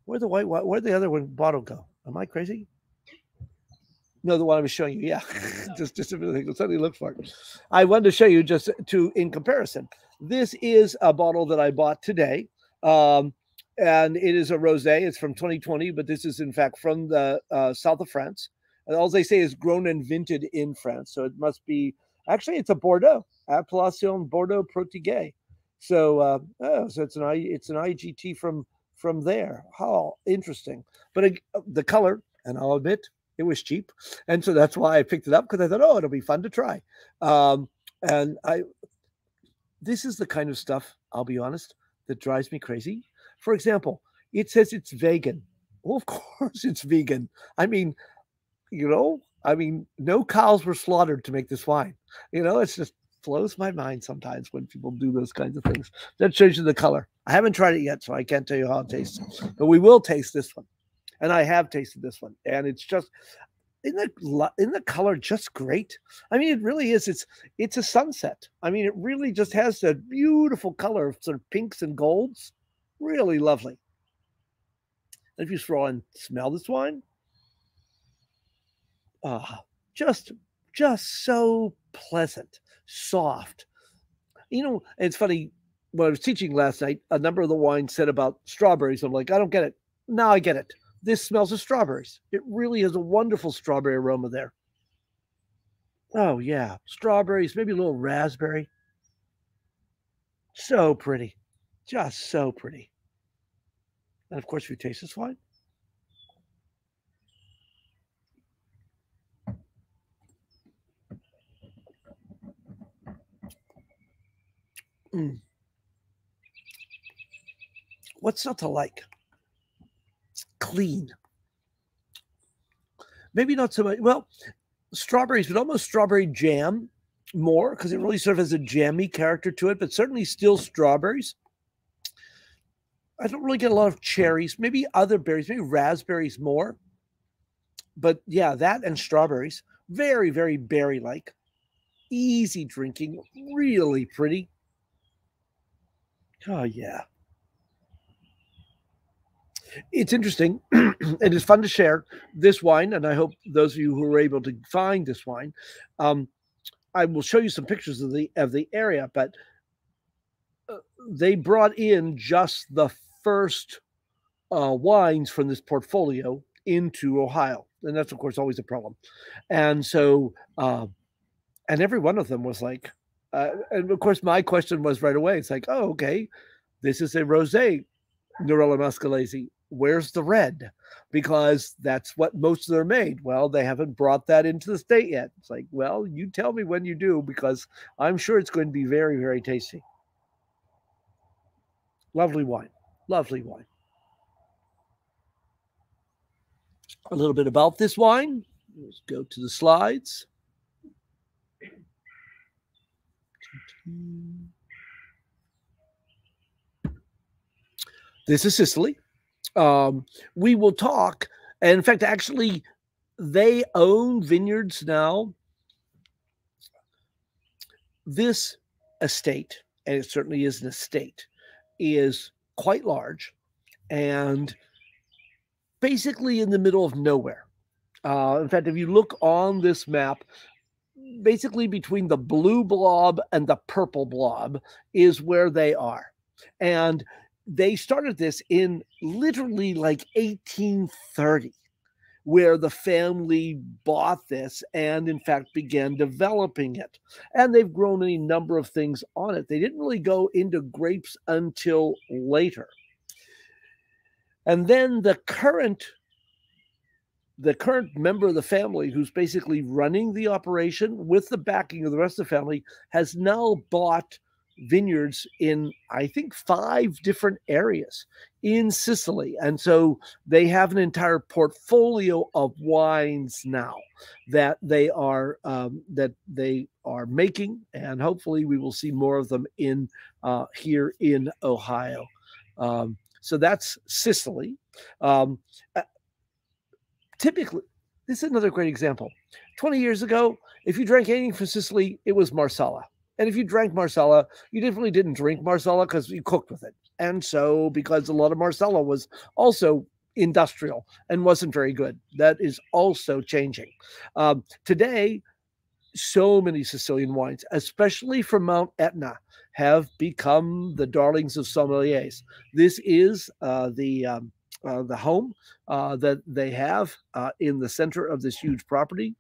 Where'd the white? Where'd the other one bottle go? Am I crazy? No, the one I was showing you. Yeah, just just a minute. Suddenly look for it. I wanted to show you just to in comparison. This is a bottle that I bought today, um, and it is a rosé. It's from 2020, but this is in fact from the uh, south of France. And all they say is grown and vinted in France, so it must be. Actually, it's a Bordeaux Appellation Bordeaux Protégé. So, uh, oh, so it's an it's an IGT from from there. How interesting! But uh, the color, and I'll admit, it was cheap, and so that's why I picked it up because I thought, oh, it'll be fun to try. Um, and I, this is the kind of stuff I'll be honest that drives me crazy. For example, it says it's vegan. Well, of course it's vegan. I mean, you know, I mean, no cows were slaughtered to make this wine. You know, it's just blows my mind sometimes when people do those kinds of things. That shows you the color. I haven't tried it yet, so I can't tell you how it tastes, but we will taste this one and I have tasted this one, and it's just in the in the color just great. I mean, it really is. It's it's a sunset. I mean, it really just has a beautiful color of sort of pinks and golds. Really lovely. And if you scroll and smell this wine, ah, just just so pleasant, soft. You know, it's funny. When I was teaching last night, a number of the wines said about strawberries. I'm like, I don't get it. Now I get it this smells of strawberries. It really has a wonderful strawberry aroma there. Oh, yeah. Strawberries, maybe a little raspberry. So pretty. Just so pretty. And of course, if you taste this wine, Mm. What's not to like? clean. Maybe not so much. Well, strawberries, but almost strawberry jam more because it really sort of has a jammy character to it, but certainly still strawberries. I don't really get a lot of cherries, maybe other berries, maybe raspberries more. But yeah, that and strawberries, very, very berry like. Easy drinking, really pretty. Oh, yeah it's interesting. And it is fun to share this wine, and I hope those of you who are able to find this wine, um, I will show you some pictures of the of the area. But uh, they brought in just the first uh, wines from this portfolio into Ohio, and that's of course always a problem. And so, uh, and every one of them was like, uh, and of course, my question was right away. It's like, oh, okay, this is a rosé Nerello Mascalese where's the red? Because that's what most of them are made. Well, they haven't brought that into the state yet. It's like, well, you tell me when you do, because I'm sure it's going to be very, very tasty. Lovely wine. Lovely wine. A little bit about this wine. Let's go to the slides. This is Sicily um, we will talk. And in fact, actually, they own vineyards now. This estate, and it certainly is an estate, is quite large and basically in the middle of nowhere. Uh, in fact, if you look on this map, basically between the blue blob and the purple blob is where they are. And they started this in literally like 1830 where the family bought this and in fact began developing it. And they've grown any number of things on it. They didn't really go into grapes until later. And then the current the current member of the family who's basically running the operation with the backing of the rest of the family has now bought vineyards in I think five different areas in Sicily. And so they have an entire portfolio of wines now that they are um, that they are making, and hopefully we will see more of them in uh, here in Ohio. Um, so that's Sicily. Um, uh, typically, this is another great example. 20 years ago, if you drank anything from Sicily, it was Marsala. And if you drank Marsala, you definitely didn't drink Marsala because you cooked with it. And so, because a lot of Marsala was also industrial and wasn't very good, that is also changing. Um, today, so many Sicilian wines, especially from Mount Etna, have become the darlings of sommeliers. This is uh, the um, uh, the home uh, that they have uh, in the center of this huge property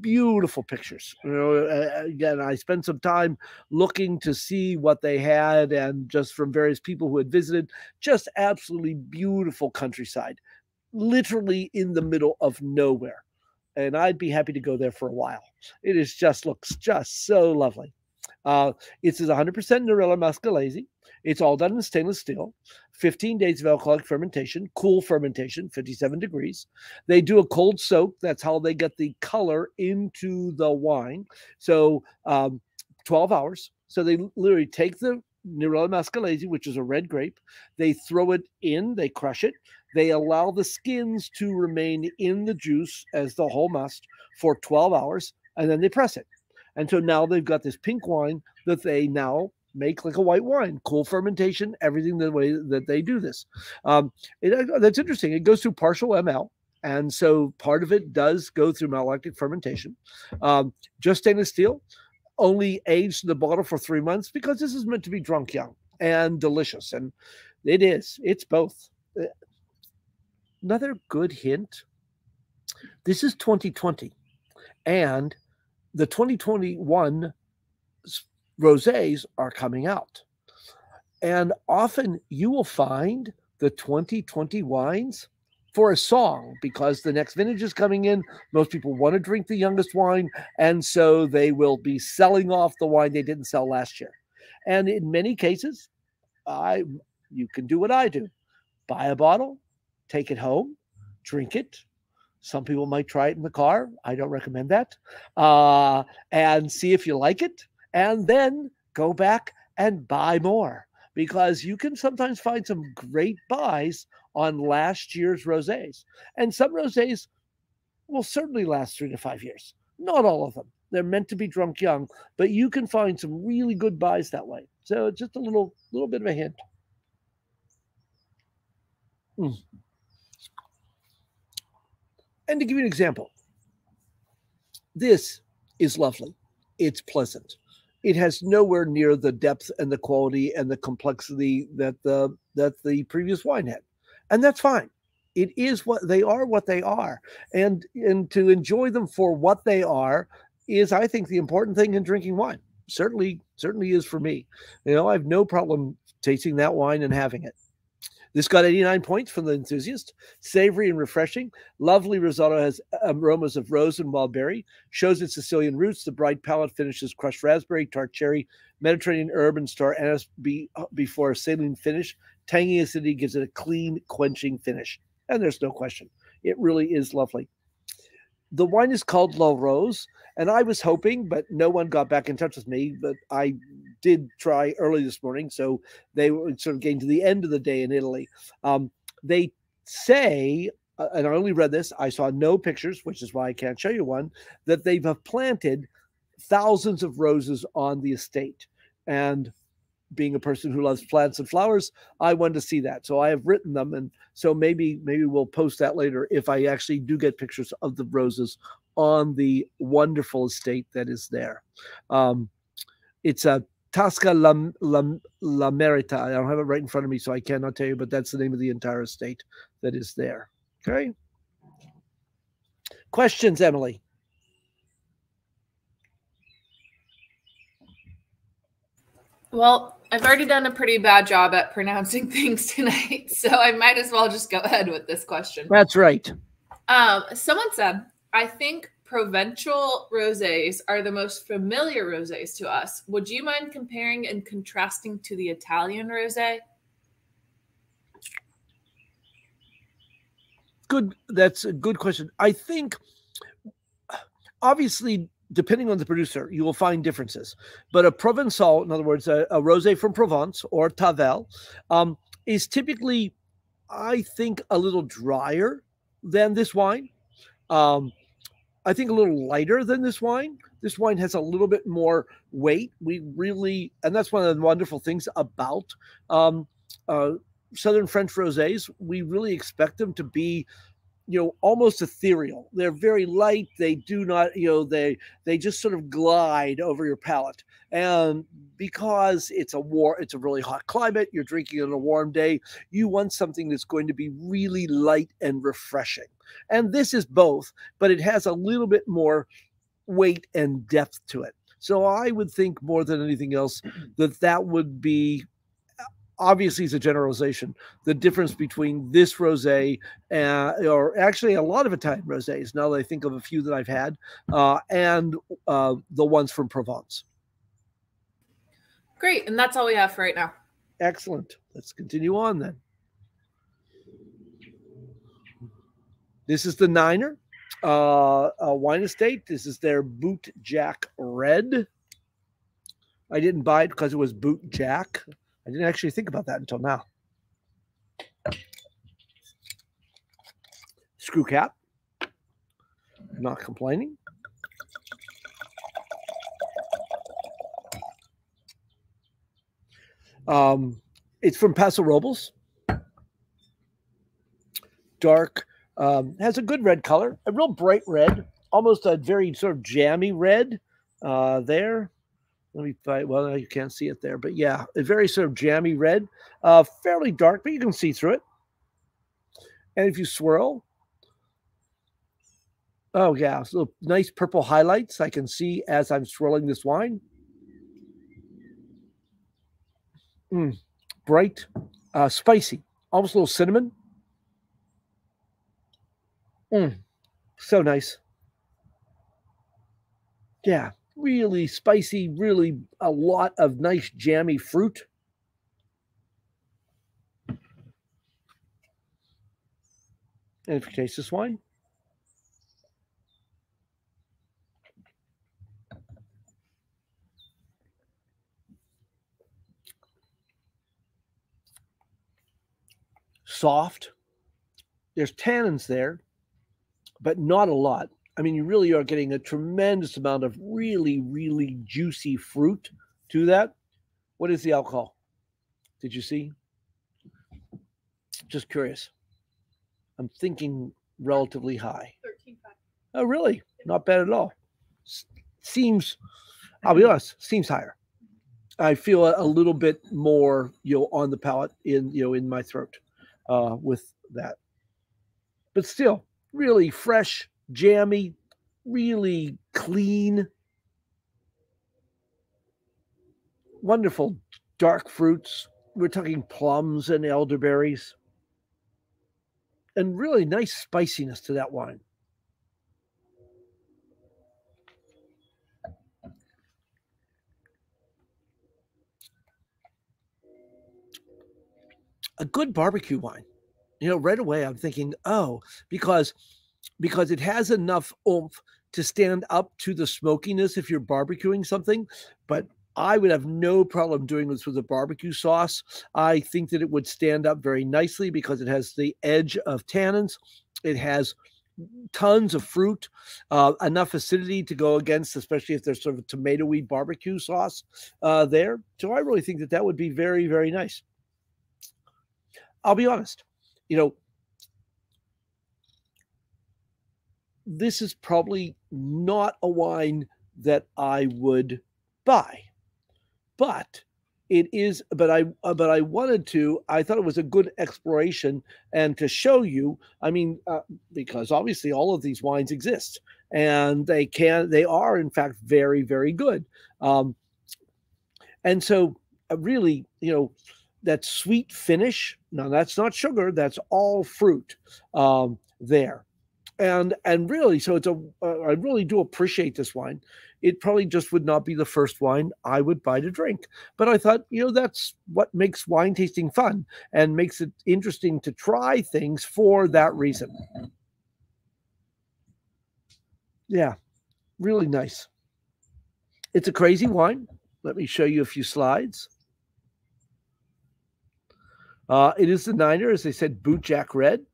beautiful pictures. You know, again, I spent some time looking to see what they had, and just from various people who had visited, just absolutely beautiful countryside, literally in the middle of nowhere. And I'd be happy to go there for a while. It is just looks just so lovely. Uh, it's 100% Nerello Mascalese. It's all done in stainless steel. 15 days of alcoholic fermentation, cool fermentation, 57 degrees. They do a cold soak. That's how they get the color into the wine. So um, 12 hours. So they literally take the Nerello Mascalese, which is a red grape. They throw it in, they crush it. They allow the skins to remain in the juice as the whole must for 12 hours, and then they press it. And so now they've got this pink wine that they now make like a white wine, cool fermentation, everything the way that they do this. Um, it, uh, that's interesting. It goes through partial ML. And so part of it does go through malolactic fermentation. Um, just stainless steel, only aged in the bottle for three months because this is meant to be drunk young and delicious. And it is, it's both. Uh, another good hint this is 2020. And the 2021 rosés are coming out. And often you will find the 2020 wines for a song because the next vintage is coming in. Most people want to drink the youngest wine. And so they will be selling off the wine they didn't sell last year. And in many cases, I you can do what I do buy a bottle, take it home, drink it, some people might try it in the car. I don't recommend that. Uh, and see if you like it. And then go back and buy more because you can sometimes find some great buys on last year's rosés. And some rosés will certainly last three to five years. Not all of them. They're meant to be drunk young, but you can find some really good buys that way. So just a little little bit of a hint. Mm. And to give you an example, this is lovely. It's pleasant. It has nowhere near the depth and the quality and the complexity that the that the previous wine had. And that's fine. It is what they are what they are. And and to enjoy them for what they are is I think the important thing in drinking wine. Certainly certainly is for me. You know, I have no problem tasting that wine and having it. This got 89 points from the enthusiast. Savory and refreshing. Lovely rosato has aromas of rose and wild berry. Shows its Sicilian roots. The bright palate finishes crushed raspberry, tart cherry, Mediterranean herb, and star anise be, uh, before a saline finish. Tangy acidity gives it a clean, quenching finish. And there's no question. It really is lovely. The wine is called La Rose, and I was hoping, but no one got back in touch with me. But I did try early this morning, so they were sort of getting to the end of the day in Italy. Um, they say, uh, and I only read this, I saw no pictures, which is why I can't show you one, that they've planted thousands of roses on the estate. And being a person who loves plants and flowers, I wanted to see that. So I have written them, and so maybe maybe we'll post that later if I actually do get pictures of the roses on the wonderful estate that is there. Um, it's a Tasca La, La, La Merita. I don't have it right in front of me, so I cannot tell you, but that's the name of the entire estate that is there. Okay. Questions, Emily? Well, I've already done a pretty bad job at pronouncing things tonight, so I might as well just go ahead with this question. That's right. Um, someone said, I think Provençal rosés are the most familiar rosés to us. Would you mind comparing and contrasting to the Italian rosé? Good. That's a good question. I think, obviously, depending on the producer, you will find differences. But a Provençal, in other words, a, a rosé from Provence or Tavel, um, is typically, I think, a little drier than this wine. Um, I think a little lighter than this wine. This wine has a little bit more weight. We really, and that's one of the wonderful things about um, uh, Southern French rosés. We really expect them to be, you know, almost ethereal. They're very light. They do not, you know, they they just sort of glide over your palate. And because it's a war, it's a really hot climate. You're drinking on a warm day. You want something that's going to be really light and refreshing. And this is both, but it has a little bit more weight and depth to it. So I would think more than anything else that that would be obviously it's a generalization the difference between this rosé uh, or actually a lot of italian rosés now that i think of a few that i've had uh, and uh, the ones from provence great and that's all we have for right now excellent let's continue on then This is the Niner uh, wine estate. This is their Boot Jack Red. I didn't buy it because it was Boot Jack. I didn't actually think about that until now. Screw cap. Not complaining. Um, it's from Paso Robles. Dark um, has a good red color, a real bright red, almost a very sort of jammy red uh, there. Let me find, well, you can't see it there, but yeah, a very sort of jammy red, uh, fairly dark, but you can see through it. And if you swirl, oh yeah, so nice purple highlights I can see as I'm swirling this wine. Mm, bright, uh, spicy, almost a little cinnamon. Mm, so nice. Yeah, really spicy, really a lot of nice jammy fruit. And if you taste this wine, soft. There's tannins there but not a lot. I mean, you really are getting a tremendous amount of really, really juicy fruit to that. What is the alcohol? Did you see? Just curious. I'm thinking relatively high. 13.5. Oh, really? Not bad at all. Seems, I'll be honest, seems higher. I feel a, a little bit more, you know, on the palate in, you know, in my throat uh, with that. But still, really fresh, jammy, really clean. Wonderful dark fruits. We're talking plums and elderberries. And really nice spiciness to that wine. A good barbecue wine you know right away i'm thinking oh because because it has enough oomph to stand up to the smokiness if you're barbecuing something but I would have no problem doing this with a barbecue sauce. I think that it would stand up very nicely because it has the edge of tannins. It has tons of fruit, uh, enough acidity to go against, especially if there's sort of tomatoey barbecue sauce uh, there. So I really think that that would be very, very nice. I'll be honest you know, this is probably not a wine that I would buy, but it is. But I, uh, but I wanted to. I thought it was a good exploration and to show you. I mean, uh, because obviously all of these wines exist, and they can. They are in fact very, very good. Um, and so, uh, really, you know that sweet finish. Now that's not sugar; that's all fruit um, there, and and really, so it's a. Uh, I really do appreciate this wine. It probably just would not be the first wine I would buy to drink, but I thought, you know, that's what makes wine tasting fun and makes it interesting to try things for that reason. Yeah, really nice. It's a crazy wine. Let me show you a few slides. Uh, it is the Niner, as I said, Boot Jack Red.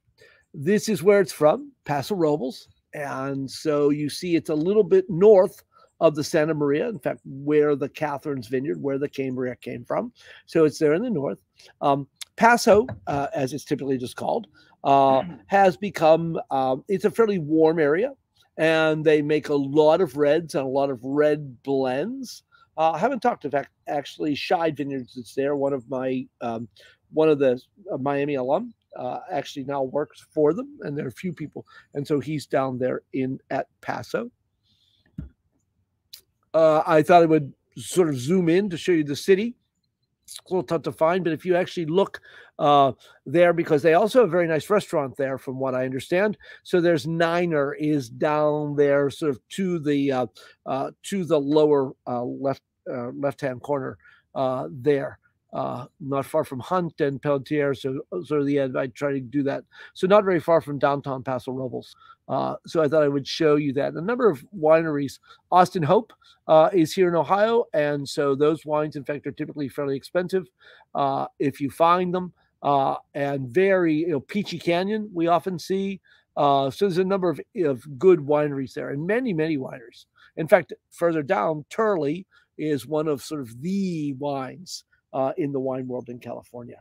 This is where it's from, Paso Robles. And so you see it's a little bit north of the Santa Maria, in fact, where the Katherine's Vineyard, where the Cambria came from. So it's there in the north. Um, Paso, uh, as it's typically just called, uh, has become, um, it's a fairly warm area and they make a lot of reds and a lot of red blends. Uh, I haven't talked to actually Scheid Vineyards. It's there. One of my um, one of the uh, Miami alum uh, actually now works for them, and there are a few people, and so he's down there in at Paso. Uh, I thought I would sort of zoom in to show you the city. It's a little tough to find, but if you actually look uh, there, because they also have a very nice restaurant there, from what I understand. So there's Niner is down there, sort of to the uh, uh, to the lower uh, left left hand corner there. Uh, not far from Hunt and Pelletier, so sort of the end. I try to do that, so not very far from downtown Paso Robles. Uh, so I thought I would show you that. A number of wineries. Austin Hope uh, is here in Ohio, and so those wines, in fact, are typically fairly expensive uh, if you find them. Uh, and very, you know, Peachy Canyon we often see. Uh, so there's a number of, of good wineries there, and many, many wineries. In fact, further down, Turley is one of sort of the wines uh, in the wine world in California.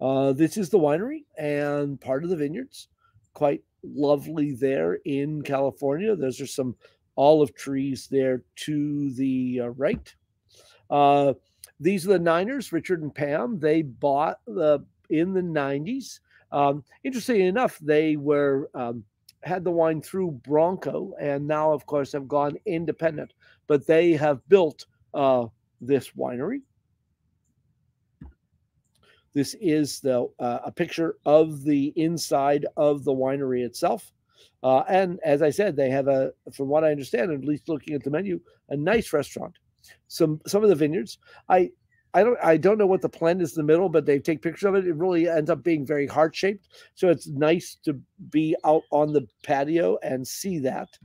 Uh, this is the winery and part of the vineyards. Quite lovely there in California. Those are some olive trees there to the uh, right. Uh, these are the Niners, Richard and Pam. They bought the in the 90s. Um, interestingly enough, they were um, had the wine through Bronco, and now, of course, have gone independent. But they have built uh, this winery. This is the uh, a picture of the inside of the winery itself. Uh, and as I said, they have a, from what I understand, at least looking at the menu, a nice restaurant. Some some of the vineyards. I I don't I don't know what the plant is in the middle, but they take pictures of it. It really ends up being very heart shaped. So it's nice to be out on the patio and see that.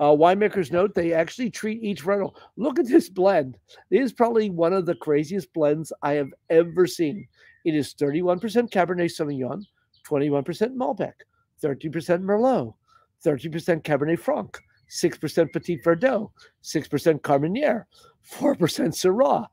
Uh, winemakers note they actually treat each varietal. Look at this blend. It is probably one of the craziest blends I have ever seen. It is 31% Cabernet Sauvignon, 21% Malbec, 13% Merlot, 13% Cabernet Franc, 6% Petit Verdot, 6% Carmenere, 4% Syrah,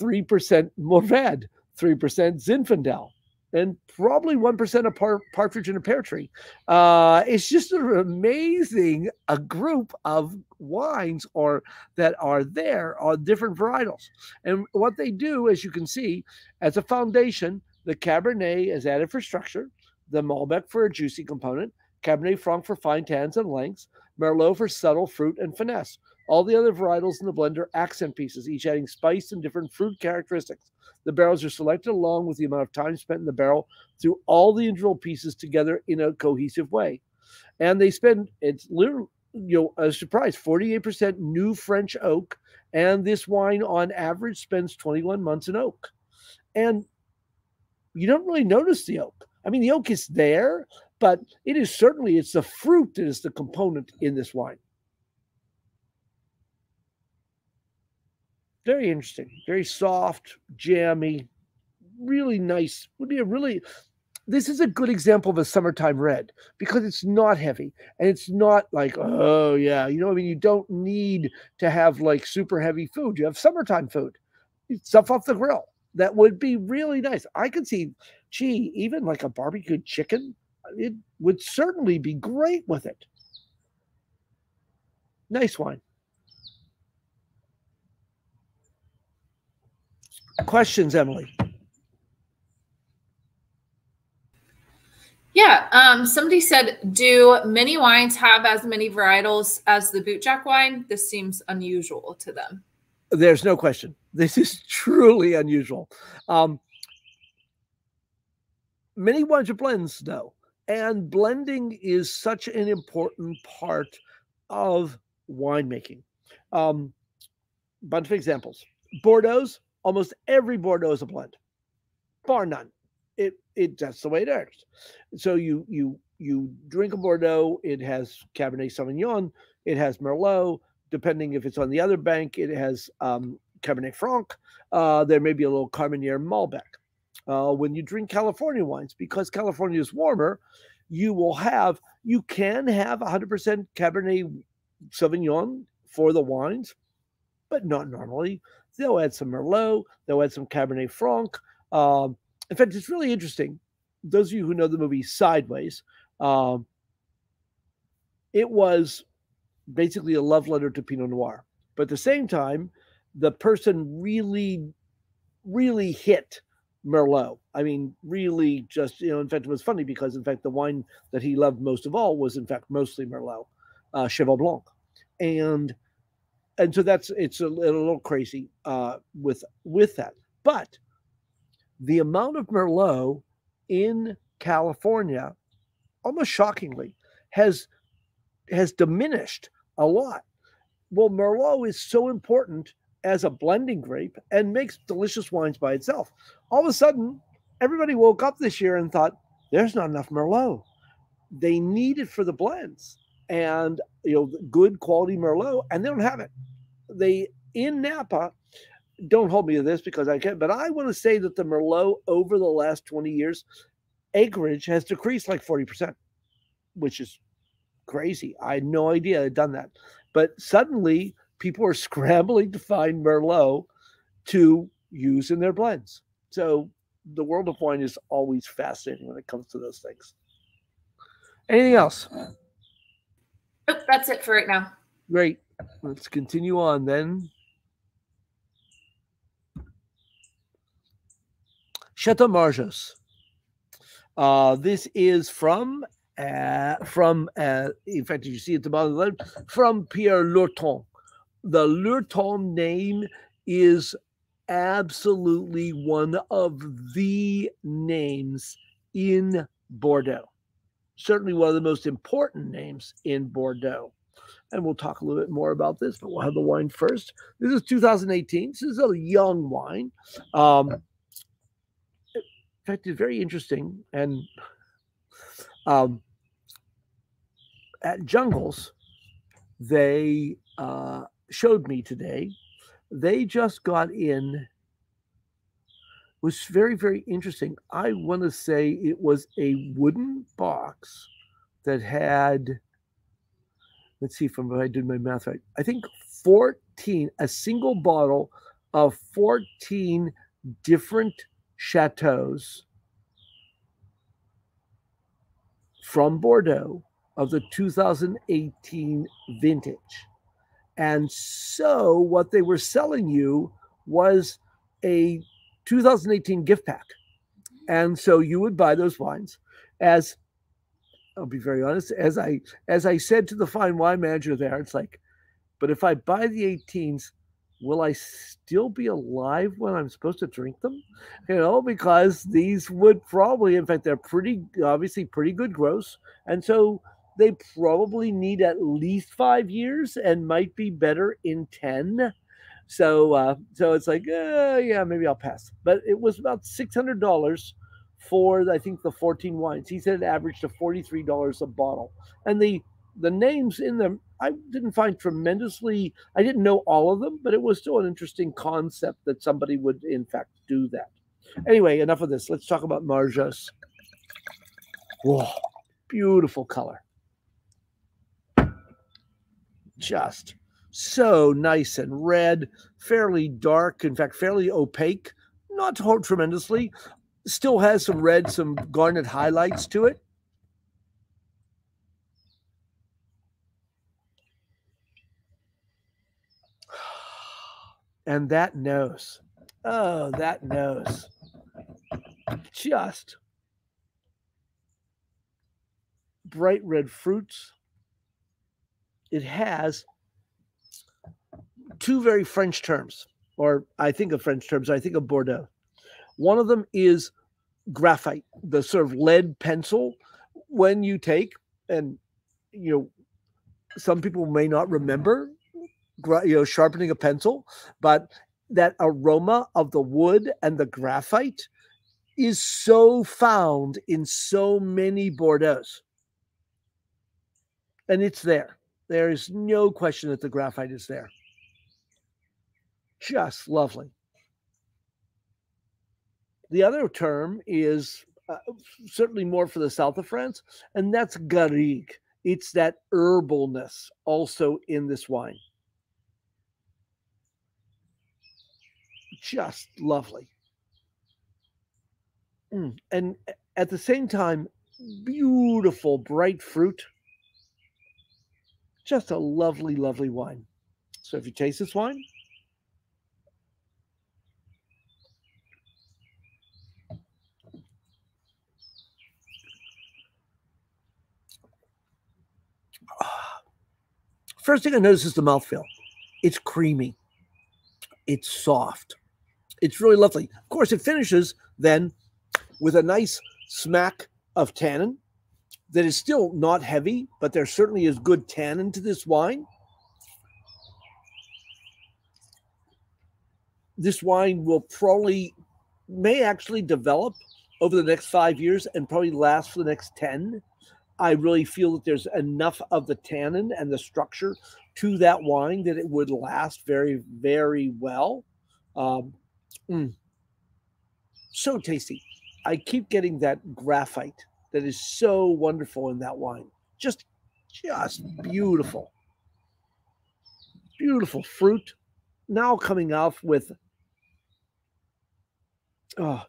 3% Mourvedre, 3% Zinfandel, and probably 1% of par- partridge in a pear tree. Uh, it's just an amazing a group of wines or that are there on different varietals. And what they do, as you can see, as a foundation, the Cabernet is added for structure, the Malbec for a juicy component, Cabernet Franc for fine tans and lengths, Merlot for subtle fruit and finesse. All the other varietals in the blender accent pieces, each adding spice and different fruit characteristics. The barrels are selected along with the amount of time spent in the barrel through all the individual pieces together in a cohesive way. And they spend, it's literally, you know, a surprise 48% new French oak. And this wine on average spends 21 months in oak. And you don't really notice the oak. I mean, the oak is there, but it is certainly it's the fruit that is the component in this wine. Very interesting, very soft, jammy, really nice. Would be a really this is a good example of a summertime red because it's not heavy and it's not like oh yeah. You know i mean? You don't need to have like super heavy food. You have summertime food. Stuff off the grill. That would be really nice. I could see gee even like a barbecued chicken it would certainly be great with it. Nice wine. Questions, Emily? Yeah, um, somebody said, do many wines have as many varietals as the bootjack wine? This seems unusual to them. There's no question. This is truly unusual. Um, many wines are blends, though, and blending is such an important part of winemaking. Um, bunch of examples: Bordeaux's. Almost every Bordeaux is a blend, bar none. It it that's the way it is. So you you you drink a Bordeaux, it has Cabernet Sauvignon, it has Merlot. Depending if it's on the other bank, it has um, Cabernet Franc. Uh, there may be a little Carmenere Malbec. Uh, when you drink California wines, because California is warmer, you will have you can have 100% Cabernet Sauvignon for the wines, but not normally. They'll add some Merlot, they'll add some Cabernet Franc. Um, in fact, it's really interesting. Those of you who know the movie Sideways, um, it was basically a love letter to Pinot Noir. But at the same time, the person really, really hit Merlot. I mean, really just, you know, in fact, it was funny because, in fact, the wine that he loved most of all was, in fact, mostly Merlot, uh, Cheval Blanc. And, and so that's, it's a, a little crazy uh, with, with that. But the amount of Merlot in California, almost shockingly, has, has diminished a lot. Well, Merlot is so important as a blending grape and makes delicious wines by itself. All of a sudden, everybody woke up this year and thought, there's not enough Merlot. They need it for the blends and you know good quality Merlot, and they don't have it. They in Napa, don't hold me to this because I can't, but I want to say that the Merlot over the last 20 years, acreage has decreased like 40%, which is crazy. I had no idea I'd done that. But suddenly people are scrambling to find Merlot to use in their blends. So the world of wine is always fascinating when it comes to those things. Anything else? Nope, that's it for right now. Great. Let's continue on then. Chateau Marjosse. Uh, this is from uh, from uh, in fact, you see at the bottom of the from Pierre Lurton the Lurton name is absolutely one of the names in Bordeaux. Certainly one of the most important names in Bordeaux. And we'll talk a little bit more about this, but we'll have the wine first. This is 2018. This is a young wine. Um, in fact, it's very interesting. And um, at Jungles, they uh, showed me today, they just got in was very very interesting. I want to say it was a wooden box that had let's see if I did my math right. I think 14 a single bottle of 14 different chateaus from Bordeaux of the 2018 vintage. And so what they were selling you was a 2018 gift pack. And so you would buy those wines as I'll be very honest, as I as I said to the fine wine manager there, it's like, but if I buy the 18s, will I still be alive when I'm supposed to drink them? You know, because these would probably, in fact, they're pretty obviously pretty good gross. And so they probably need at least five years and might be better in 10. So, uh, so it's like, uh, yeah, maybe I'll pass. But it was about $600 for, I think, the 14 wines. He said it averaged to $43 a bottle. And the, the names in them, I didn't find tremendously, I didn't know all of them, but it was still an interesting concept that somebody would, in fact, do that. Anyway, enough of this. Let's talk about Marjosse. Whoa, beautiful color just so nice and red, fairly dark, in fact, fairly opaque, not tremendously. Still has some red, some garnet highlights to it. And that nose. Oh, that nose. Just bright red fruits it has two very French terms, or I think of French terms, I think of Bordeaux. One of them is graphite, the sort of lead pencil. When you take and you know, some people may not remember, you know, sharpening a pencil, but that aroma of the wood and the graphite is so found in so many Bordeaux. And it's there. There is no question that the graphite is there. Just lovely. The other term is uh, certainly more for the south of France, and that's garrigue. It's that herbalness also in this wine. Just lovely. Mm. And at the same time, beautiful, bright fruit. Just a lovely, lovely wine. So if you taste this wine, First thing I notice is the mouthfeel. It's creamy. It's soft. It's really lovely. Of course, it finishes then with a nice smack of tannin that is still not heavy, but there certainly is good tannin to this wine. This wine will probably, may actually develop over the next five years and probably last for the next 10. I really feel that there's enough of the tannin and the structure to that wine that it would last very, very well. Um, mm, so tasty. I keep getting that graphite that is so wonderful in that wine. Just, just beautiful. Beautiful fruit. Now coming off with, oh,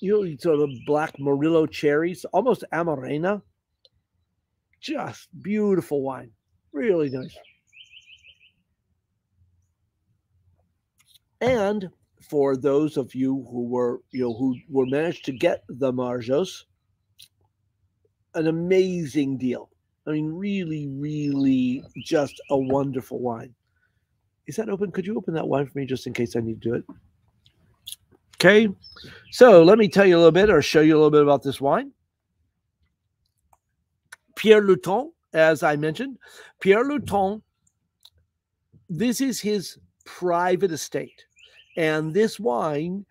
you know, sort of black Morello cherries, almost Amarena just beautiful wine. Really nice. And for those of you who were, you know, who were managed to get the Marjosse, an amazing deal. I mean, really, really just a wonderful wine. Is that open? Could you open that wine for me just in case I need to do it? Okay. So let me tell you a little bit or show you a little bit about this wine. Pierre Lurton, as I mentioned. Pierre mm-hmm. Lurton, this is his private estate. And this wine,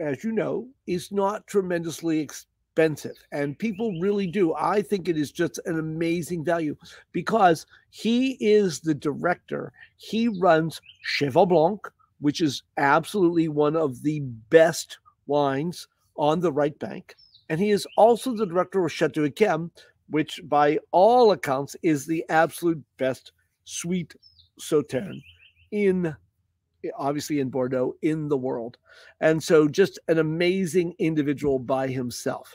as you know, is not tremendously expensive. And people really do. I think it is just an amazing value because he is the director. He runs Cheval Blanc, which is absolutely one of the best wines on the right bank. And he is also the director of Chateau Yquem, which by all accounts is the absolute best sweet sauterne in obviously in Bordeaux in the world. And so just an amazing individual by himself.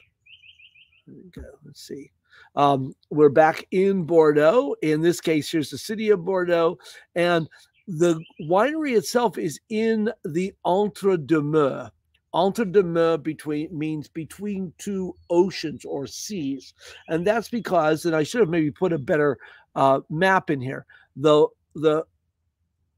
Let's see. Um, we're back in Bordeaux. In this case, here's the city of Bordeaux. And the winery itself is in the Entre deux Mers, entre deux mers between means between two oceans or seas, and that's because, and I should have maybe put a better uh, map in here. The the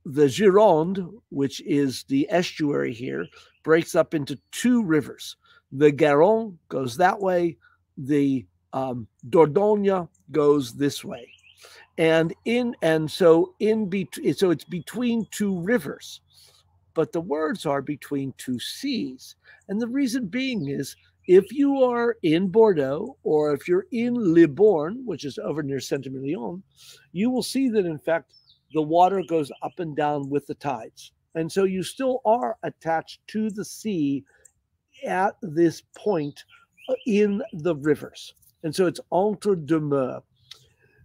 the Gironde, which is the estuary here, breaks up into two rivers. The Garonne goes that way. The um, Dordogne goes this way, and in and so in between. So it's between two rivers but the words are between two seas. And the reason being is if you are in Bordeaux or if you're in Libourne, which is over near Saint Emilion, you will see that in fact the water goes up and down with the tides. And so you still are attached to the sea at this point uh, in the rivers. And so it's entre deux mers.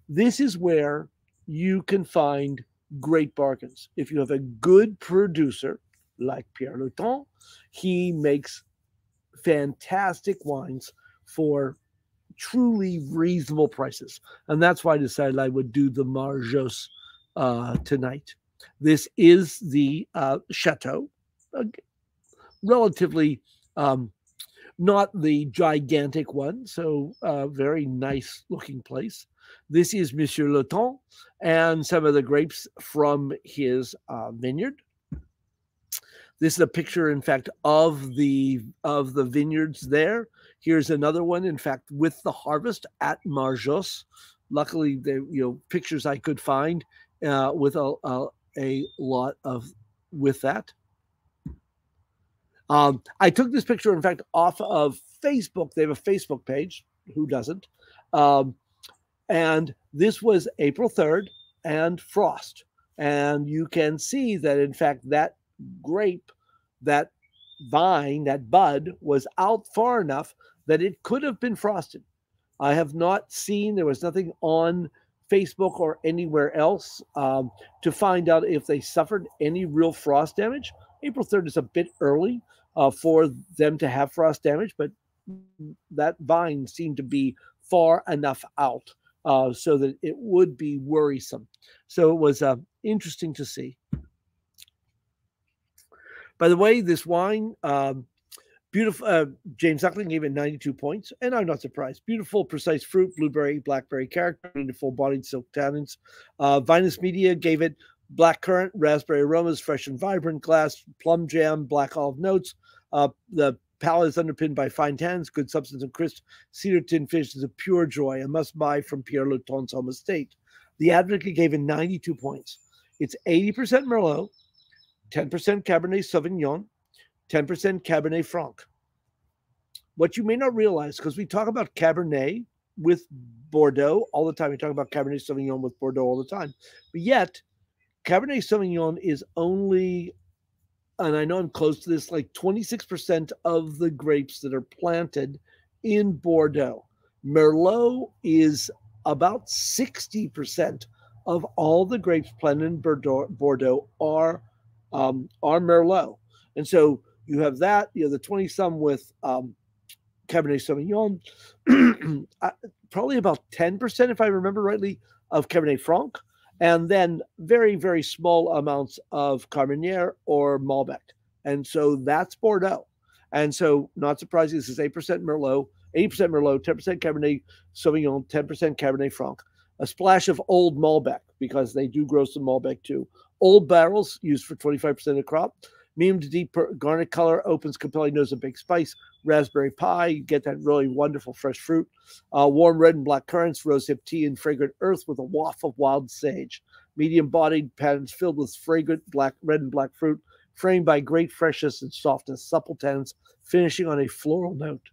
This is where you can find great bargains. If you have a good producer like Pierre Lurton, he makes fantastic wines for truly reasonable prices. And that's why I decided I would do the Marjosse uh, tonight. This is the uh, chateau, uh, relatively um, not the gigantic one, so uh, very nice looking place. This is Monsieur Lurton and some of the grapes from his uh, vineyard. this is a picture, in fact, of the of the vineyards there. Here's another one, in fact, with the harvest at Marjosse. Luckily, the you know pictures I could find uh, with a, a a lot of with that. Um, I took this picture, in fact, off of Facebook. They have a Facebook page. Who doesn't? Um, and this was April 3rd and frost. And you can see that, in fact, that grape, that vine, that bud was out far enough that it could have been frosted. I have not seen, there was nothing on Facebook or anywhere else um, to find out if they suffered any real frost damage. April 3rd is a bit early uh, for them to have frost damage, but that vine seemed to be far enough out uh, so that it would be worrisome. So it was uh, interesting to see. By the way, this wine, um, beautiful. Uh, James Suckling gave it 92 points, and I'm not surprised. Beautiful, precise fruit, blueberry, blackberry character, full bodied silk tannins. Uh, Vinous Media gave it black currant, raspberry aromas, fresh and vibrant glass, plum jam, black olive notes. Uh, the palate is underpinned by fine tannins, good substance, and crisp. Cedar tin finish is a pure joy, a must buy from Pierre Lurton's home estate. The Advocate gave it 92 points. It's 80% Merlot, 10% Cabernet Sauvignon, 10% Cabernet Franc. What you may not realize, because we talk about Cabernet with Bordeaux all the time, we talk about Cabernet Sauvignon with Bordeaux all the time, but yet Cabernet Sauvignon is only and I know I'm close to this, like 26% of the grapes that are planted in Bordeaux. Merlot is about 60% of all the grapes planted in Bordeaux, are um, are Merlot. And so you have that, you know, the 20 some with um, Cabernet Sauvignon, probably about 10%, if I remember rightly, of Cabernet Franc and then very, very small amounts of Carmenere or Malbec. And so that's Bordeaux. And so, not surprising, this is 8% Merlot, 80% Merlot, 10% Cabernet Sauvignon, 10% Cabernet Franc, a splash of old Malbec because they do grow some Malbec too. Old barrels used for 25% of crop. Medium to deep garnet color opens compelling nose of big spice. Raspberry pie, you get that really wonderful fresh fruit. Uh, warm red and black currants, rosehip tea, and fragrant earth with a waft of wild sage. Medium bodied patterns filled with fragrant black, red and black fruit, framed by great freshness and softness, supple tannins, finishing on a floral note.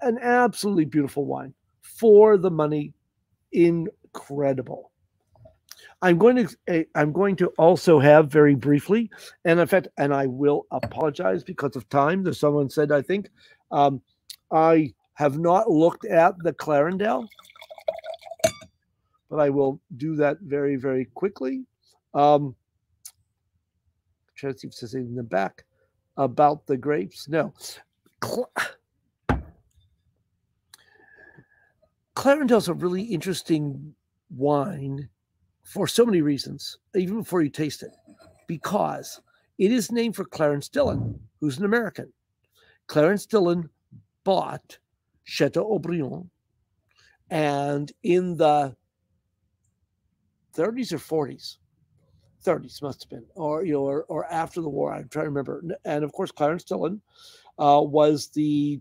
An absolutely beautiful wine for the money. Incredible. I'm going to eh, I'm going to also have very briefly, and in fact, and I will apologize because of time. There's someone said I think um, I have not looked at the Clarendelle, but I will do that very very quickly. Um, there's anything in the back about the grapes. No. Cl- Clarendelle's a really interesting wine for so many reasons, even before you taste it, because it is named for Clarence Dillon, who's an American. Clarence Dillon bought Chateau Haut-Brion, and in the 30s or 40s, 30s must have been, or you know, or, or after the war. I'm trying to remember. And of course, Clarence Dillon uh, was the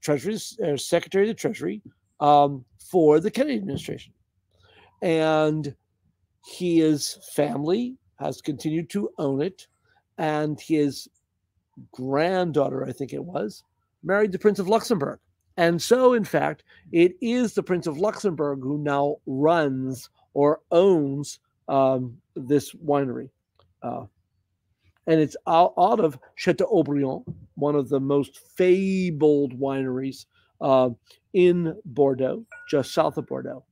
Treasury uh, Secretary of the Treasury um, for the Kennedy administration, and his family has continued to own it, and his granddaughter, I think it was, married the Prince of Luxembourg. And so, in fact, it is the Prince of Luxembourg who now runs or owns um, this winery. Uh, and it's out, out of Chateau Haut-Brion, one of the most fabled wineries uh, in Bordeaux, just south of Bordeaux.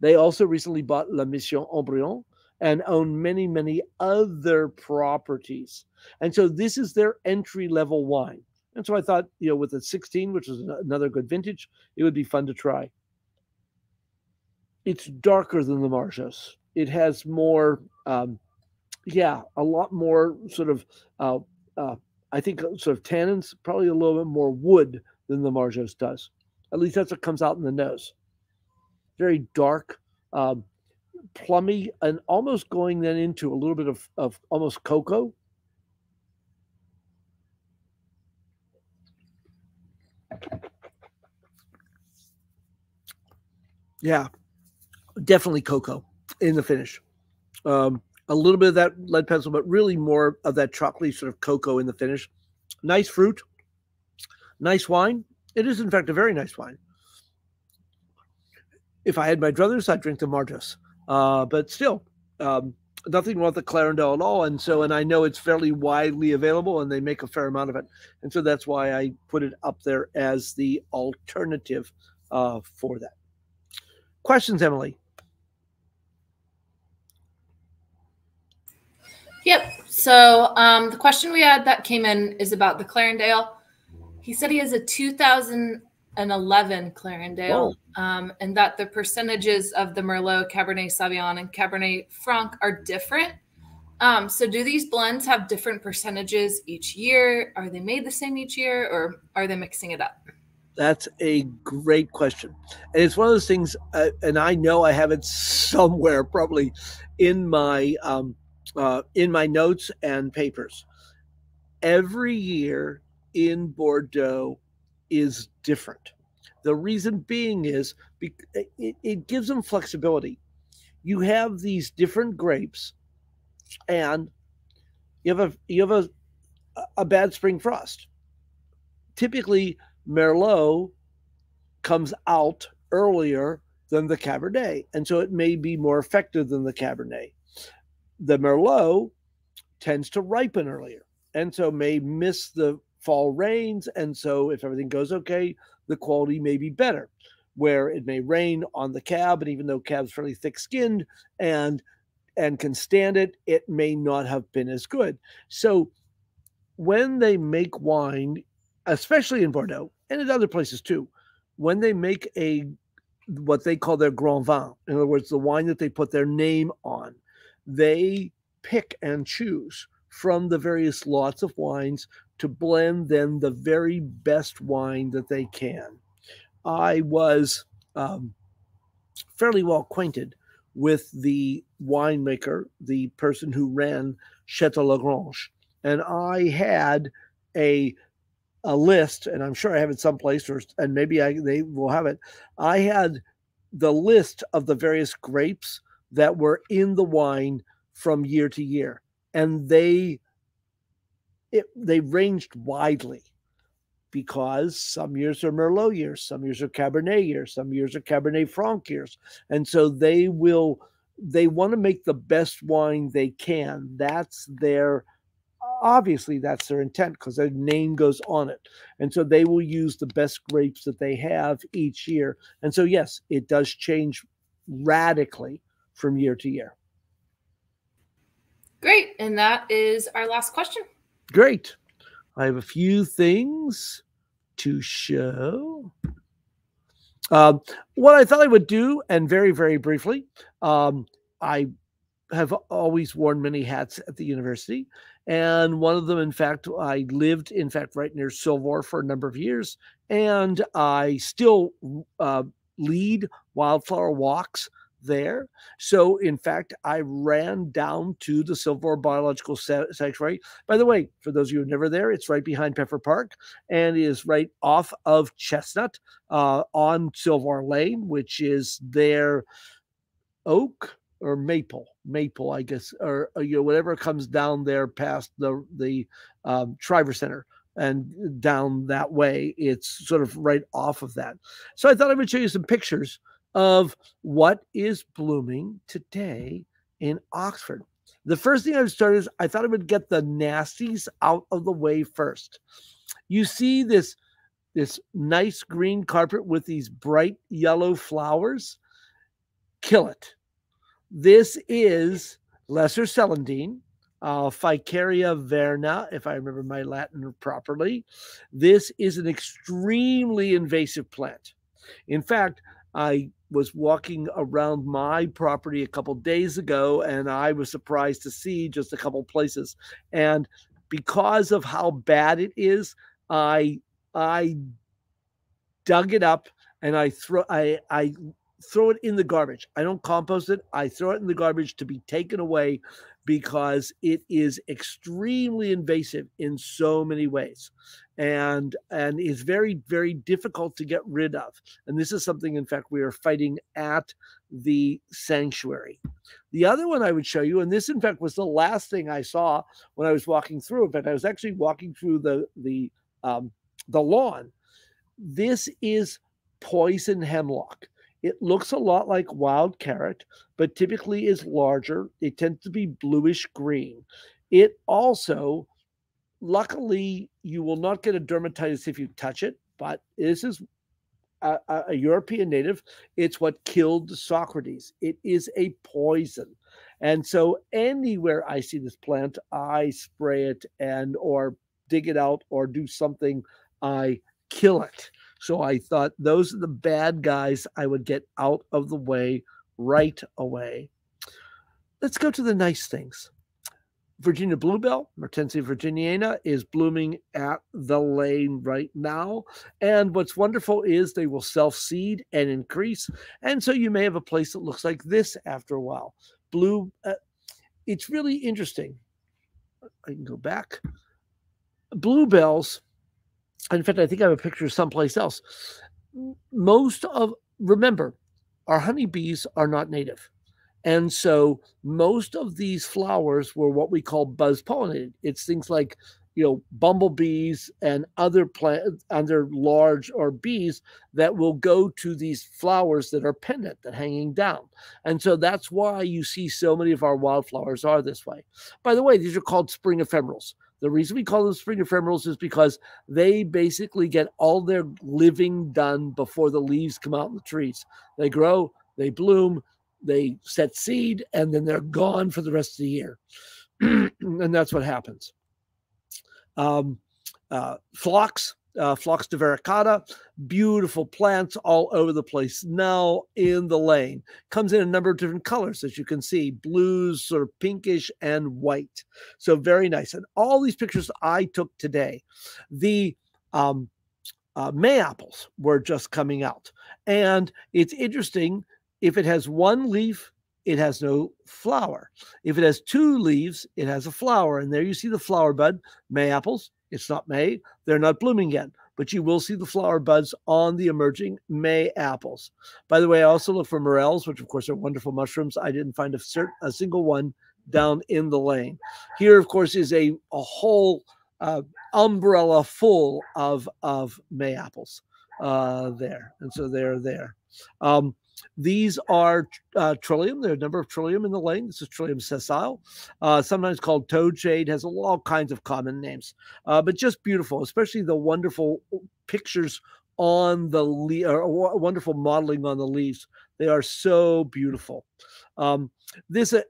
They also recently bought La Mission Haut-Brion and own many, many other properties. And so this is their entry level wine. And so I thought, you know, with a 16, which is another good vintage, it would be fun to try. It's darker than the Marjosse. It has more, um, yeah, a lot more sort of, uh, uh, I think, uh, sort of tannins, probably a little bit more wood than the Marjosse does. At least that's what comes out in the nose very dark, um, plummy, and almost going then into a little bit of, of almost cocoa. Yeah, definitely cocoa in the finish. Um, a little bit of that lead pencil, but really more of that chocolatey sort of cocoa in the finish. Nice fruit, nice wine. It is, in fact, a very nice wine. If I had my druthers, I'd drink the Marjosse. Uh, but still, um, nothing wrong with the Clarendelle at all. And so, and I know it's fairly widely available and they make a fair amount of it. And so that's why I put it up there as the alternative uh, for that. Questions, Emily? Yep. So um, the question we had that came in is about the Clarendelle. He said he has a 2011 Clarendelle, um, and that the percentages of the Merlot, Cabernet Sauvignon, and Cabernet Franc are different. Um, so, do these blends have different percentages each year? Are they made the same each year, or are they mixing it up? That's a great question. And it's one of those things, uh, and I know I have it somewhere probably in my um, uh, in my notes and papers. Every year in Bordeaux is different. The reason being is it, it gives them flexibility. You have these different grapes, and you have a you have a a bad spring frost. Typically, Merlot comes out earlier than the Cabernet, and so it may be more effective than the Cabernet the Merlot tends to ripen earlier and so may miss the fall rains. And so, if everything goes okay, the quality may be better. Where it may rain on the cab, and even though cab's fairly thick skinned and and can stand it, it may not have been as good. So, when they make wine, especially in Bordeaux and in other places too, when they make a what they call their grand vin, in other words, the wine that they put their name on, they pick and choose from the various lots of wines to blend then the very best wine that they can. I was um, fairly well acquainted with the winemaker, the person who ran Chateau Lagrange, and I had a a list, and I'm sure I have it someplace, or and maybe I they will have it. I had the list of the various grapes that were in the wine from year to year, and they it, they ranged widely because some years are Merlot years, some years are Cabernet years, some years are Cabernet Franc years, and so they will they want to make the best wine they can. That's their obviously that's their intent because their name goes on it and so they will use the best grapes that they have each year and so yes it does change radically from year to year. Great. And that is our last question. Great. I have a few things to show. Um, what I thought I would do, and very, very briefly, um, I have always worn many hats at the university. And one of them, in fact, I lived, in fact, right near Silvoor for a number of years. And I still uh, lead wildflower walks there. So, in fact, I ran down to the Silvoor Biological Sanctuary. By the way, for those of you who are never there, it's right behind Peffer Park and is right off of Chestnut uh, on Silvoor Lane, which is their oak or maple, maple, I guess, or, or, you know whatever comes down there past the the um, Shriver Center and down that way. It's sort of right off of that. So I thought I would show you some pictures of what is blooming today in Oxford. The first thing I started is I thought I would get the nasties out of the way first. You see this this nice green carpet with these bright yellow flowers. Kill it. This is Lesser Celandine, uh, Ficaria verna, if I remember my Latin properly. This is an extremely invasive plant. In fact, I was walking around my property a couple days ago and I was surprised to see just a couple places. And because of how bad it is, I I dug it up and I throw I I throw it in the garbage. I don't compost it. I throw it in the garbage to be taken away. Because it is extremely invasive in so many ways and and is very very difficult to get rid of and this is something in fact we are fighting at the sanctuary. The other one i would show you and this in fact was the last thing i saw when i was walking through but i was actually walking through the the um, the lawn. This is poison hemlock it looks a lot like wild carrot, but typically is larger. It tends to be bluish green. It also, luckily, you will not get a dermatitis if you touch it, but this is a, a, European native. It's what killed Socrates. It is a poison. And so anywhere I see this plant, I spray it and or dig it out or do something, I kill it. So I thought those are the bad guys I would get out of the way right away. Let's go to the nice things. Virginia bluebell, Mertensia virginiana, is blooming at the lane right now. And what's wonderful is they will self seed and increase. And so you may have a place that looks like this after a while. Blue, uh, it's really interesting. I can go back. Bluebells in fact, I think I have a picture someplace else. Most of, remember, our honeybees are not native. And so most of these flowers were what we call buzz pollinated. It's things like, you know, bumblebees and other plant, other large or bees that will go to these flowers that are pendant, that hanging down. And so that's why you see so many of our wildflowers are this way. By the way, these are called spring ephemerals. The reason we call them spring ephemerals is because they basically get all their living done before the leaves come out in the trees. They grow, they bloom, they set seed, and then they're gone for the rest of the year. and that's what happens. Um, uh, uh, Phlox divaricata, beautiful plants all over the place now in the lane. Comes in a number of different colors, as you can see, blues, sort of pinkish, and white. So very nice. And all these pictures I took today, the um, uh, May apples were just coming out. And it's interesting if it has one leaf, it has no flower. If it has two leaves, it has a flower. And there you see the flower bud, May apples, it's not May. They're not blooming yet, but you will see the flower buds on the emerging May apples. By the way, I also look for morels, which of course are wonderful mushrooms. I didn't find a, cert- a single one down in the lane. Here, of course, is a, a whole uh, umbrella full of, of May apples uh, there. And so they're there. Um, these are uh, trillium. There are a number of trillium in the lane. This is trillium sessile, uh, sometimes called toadshade, has all kinds of common names, uh, but just beautiful, especially the wonderful pictures on the le- or wonderful modeling on the leaves. They are so beautiful. Um, this uh,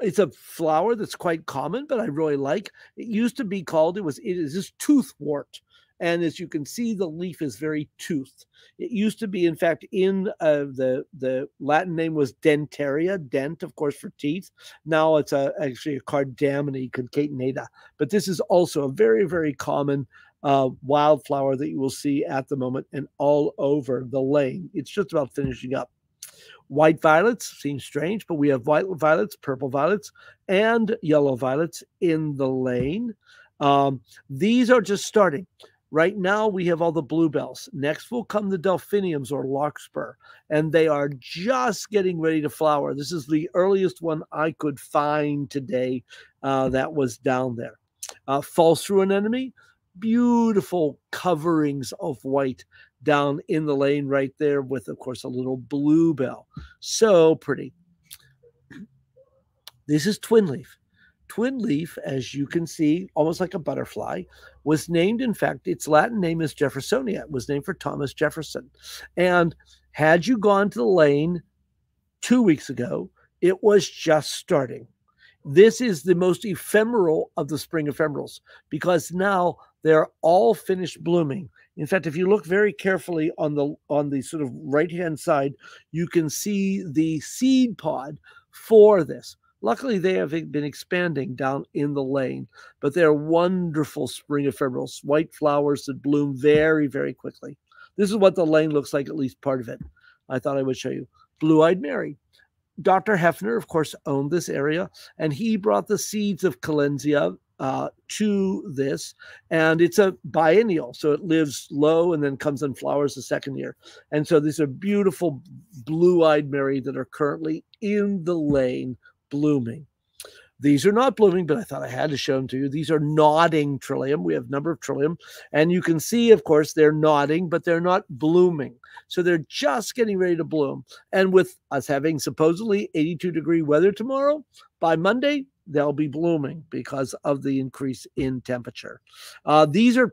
it's a flower that's quite common, but I really like. It used to be called it was it is this toothwort. And as you can see, the leaf is very toothed. It used to be, in fact, in uh, the the Latin name was dentaria, dent, of course, for teeth. Now it's a, actually a cardamine concatenata. But this is also a very, very common uh, wildflower that you will see at the moment and all over the lane. It's just about finishing up. White violets seems strange, but we have white violets, purple violets, and yellow violets in the lane. Um, these are just starting. Right now, we have all the bluebells. Next will come the delphiniums or larkspur, and they are just getting ready to flower. This is the earliest one I could find today uh, that was down there. Uh, false rue anemone, beautiful coverings of white down in the lane right there, with, of course, a little bluebell. So pretty. This is twin leaf. Twin leaf, as you can see, almost like a butterfly, was named, in fact, its Latin name is Jeffersonia. It was named for Thomas Jefferson. And had you gone to the lane two weeks ago, it was just starting. This is the most ephemeral of the spring ephemerals because now they're all finished blooming. In fact, if you look very carefully on the on the sort of right hand side, you can see the seed pod for this. Luckily, they have been expanding down in the lane, but they're wonderful spring ephemerals, white flowers that bloom very, very quickly. This is what the lane looks like, at least part of it. I thought I would show you. Blue eyed Mary. Dr. Hefner, of course, owned this area, and he brought the seeds of Collinsia uh, to this, and it's a biennial, so it lives low and then comes and flowers the second year. And so these are beautiful blue-eyed Mary that are currently in the lane blooming. These are not blooming, but I thought I had to show them to you. These are nodding trillium. We have a number of trillium, and you can see, of course, they're nodding, but they're not blooming. So they're just getting ready to bloom. And with us having supposedly 82 degree weather tomorrow, by Monday, they'll be blooming because of the increase in temperature. Uh, these are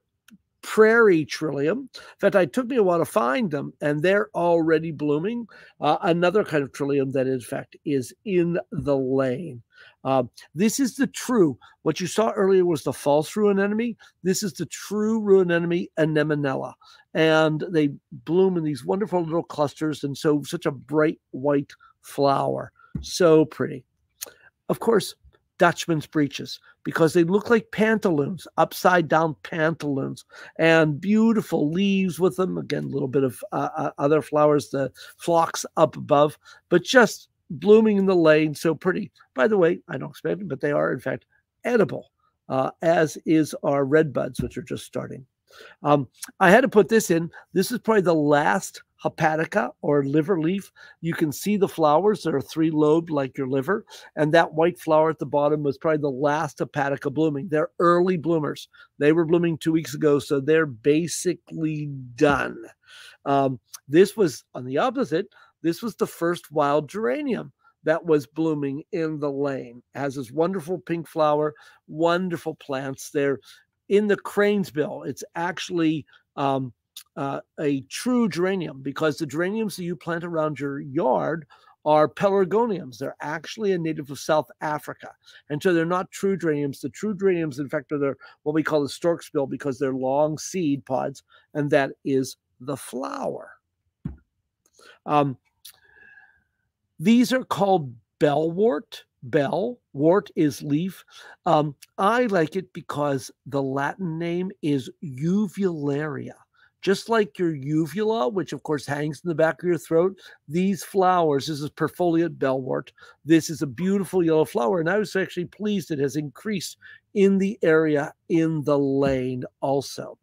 prairie trillium. In fact, it took me a while to find them, and they're already blooming. Uh, another kind of trillium that, in fact, is in the lane. Uh, this is the true. What you saw earlier was the false rue anemone. This is the true rue anemone anemonella, and they bloom in these wonderful little clusters, and so such a bright white flower, so pretty. Of course, Dutchman's breeches because they look like pantaloons, upside down pantaloons, and beautiful leaves with them. Again, a little bit of uh, uh, other flowers, the phlox up above, but just blooming in the lane. So pretty. By the way, I don't expect it, but they are, in fact, edible, uh, as is our red buds, which are just starting. Um, I had to put this in. This is probably the last hepatica or liver leaf. You can see the flowers that are three lobed like your liver. And that white flower at the bottom was probably the last hepatica blooming. They're early bloomers. They were blooming two weeks ago, so they're basically done. Um, this was on the opposite. This was the first wild geranium that was blooming in the lane. It has this wonderful pink flower, wonderful plants. They're in the crane's bill. It's actually um, uh, a true geranium because the geraniums that you plant around your yard are pelargoniums. They're actually a native of South Africa. And so they're not true geraniums. The true geraniums, in fact, are their, what we call the stork's bill because they're long seed pods, and that is the flower. Um, these are called bellwort. Bell, wort is leaf. Um, I like it because the Latin name is uvularia just like your uvula, which of course hangs in the back of your throat, these flowers, this is perfoliate bellwort. This is a beautiful yellow flower. And I was actually pleased it has increased in the area in the lane also.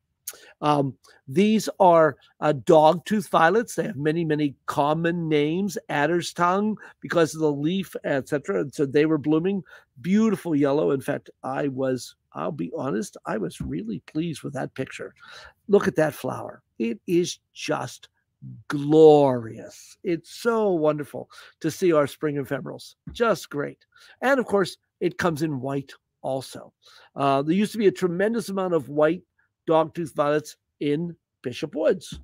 Um, these are uh, dogtooth violets. They have many, many common names. Adder's tongue because of the leaf, etc. And so they were blooming beautiful yellow. In fact, I was I'll be honest, I was really pleased with that picture. Look at that flower. It is just glorious. It's so wonderful to see our spring ephemerals. Just great. And of course, it comes in white also. Uh, there used to be a tremendous amount of white dogtooth violets in Bishop Woods.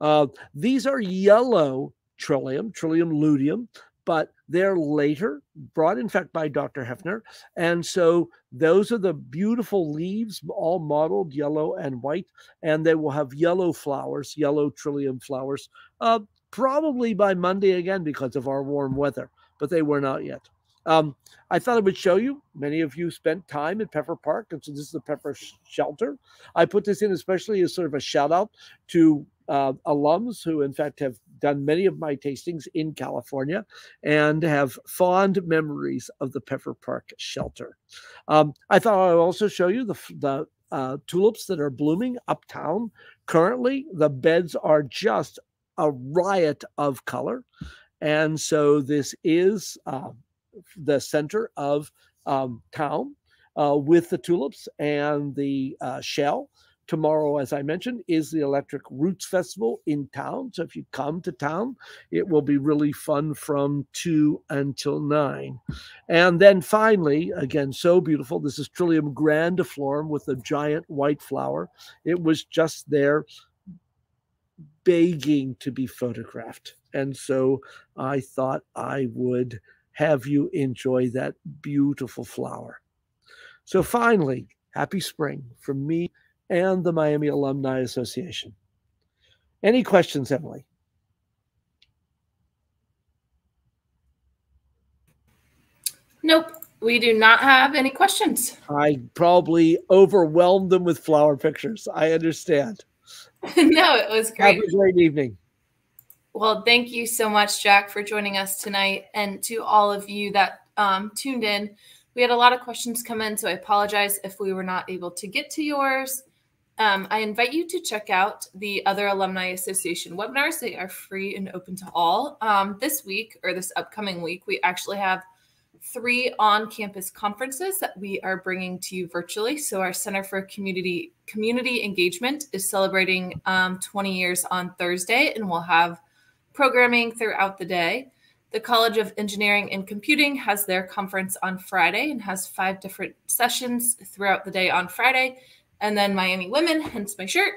Uh, these are yellow trillium, trillium luteum but they're later brought, in fact, by Dr. Hefner. And so those are the beautiful leaves, all mottled yellow and white, and they will have yellow flowers, yellow trillium flowers, uh, probably by Monday again because of our warm weather, but they were not yet. Um, I thought I would show you. Many of you spent time at Peffer Park, and so this is the Peffer Shelter. I put this in especially as sort of a shout out to uh, alums who, in fact, have done many of my tastings in California and have fond memories of the Peffer Park Shelter. Um, I thought I would also show you the, the uh, tulips that are blooming uptown. Currently, the beds are just a riot of color. And so this is uh, the center of um, town uh, with the tulips and the uh, shell. Tomorrow, as I mentioned, is the Electric Roots Festival in town. So if you come to town, it will be really fun from 2 until 9. And then finally, again, so beautiful. This is Trillium grandiflorum with a giant white flower. It was just there begging to be photographed. And so I thought I would have you enjoy that beautiful flower. So, finally, happy spring from me and the Miami Alumni Association. Any questions, Emily? Nope, we do not have any questions. I probably overwhelmed them with flower pictures. I understand. no, it was great. Have a great evening. Well, thank you so much, Jack, for joining us tonight. And to all of you that um, tuned in, we had a lot of questions come in, so I apologize if we were not able to get to yours. Um, I invite you to check out the other Alumni Association webinars. They are free and open to all. Um, this week, or this upcoming week, we actually have three on-campus conferences that we are bringing to you virtually. So our Center for Community Community Engagement is celebrating um, 20 years on Thursday, and we'll have programming throughout the day. The College of Engineering and Computing has their conference on Friday and has five different sessions throughout the day on Friday. And then Miami Women, hence my shirt,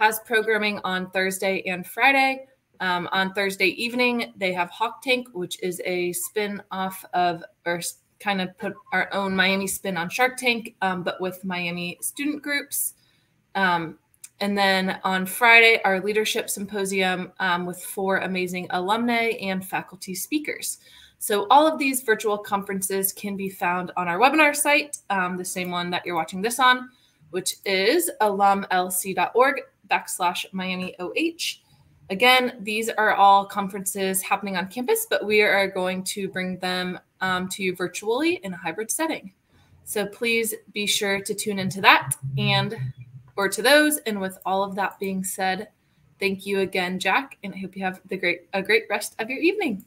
has programming on Thursday and Friday. Um, on Thursday evening, they have Hawk Tank, which is a spin off of, or kind of put our own Miami spin on Shark Tank, um, but with Miami student groups. Um, and then on Friday, our leadership symposium um, with four amazing alumni and faculty speakers. So all of these virtual conferences can be found on our webinar site, um, the same one that you're watching this on, which is alumlc.org backslash Miami OH. Again, these are all conferences happening on campus, but we are going to bring them um, to you virtually in a hybrid setting. So please be sure to tune into that and or to those. And with all of that being said, thank you again, Jack, and I hope you have the great a great rest of your evening.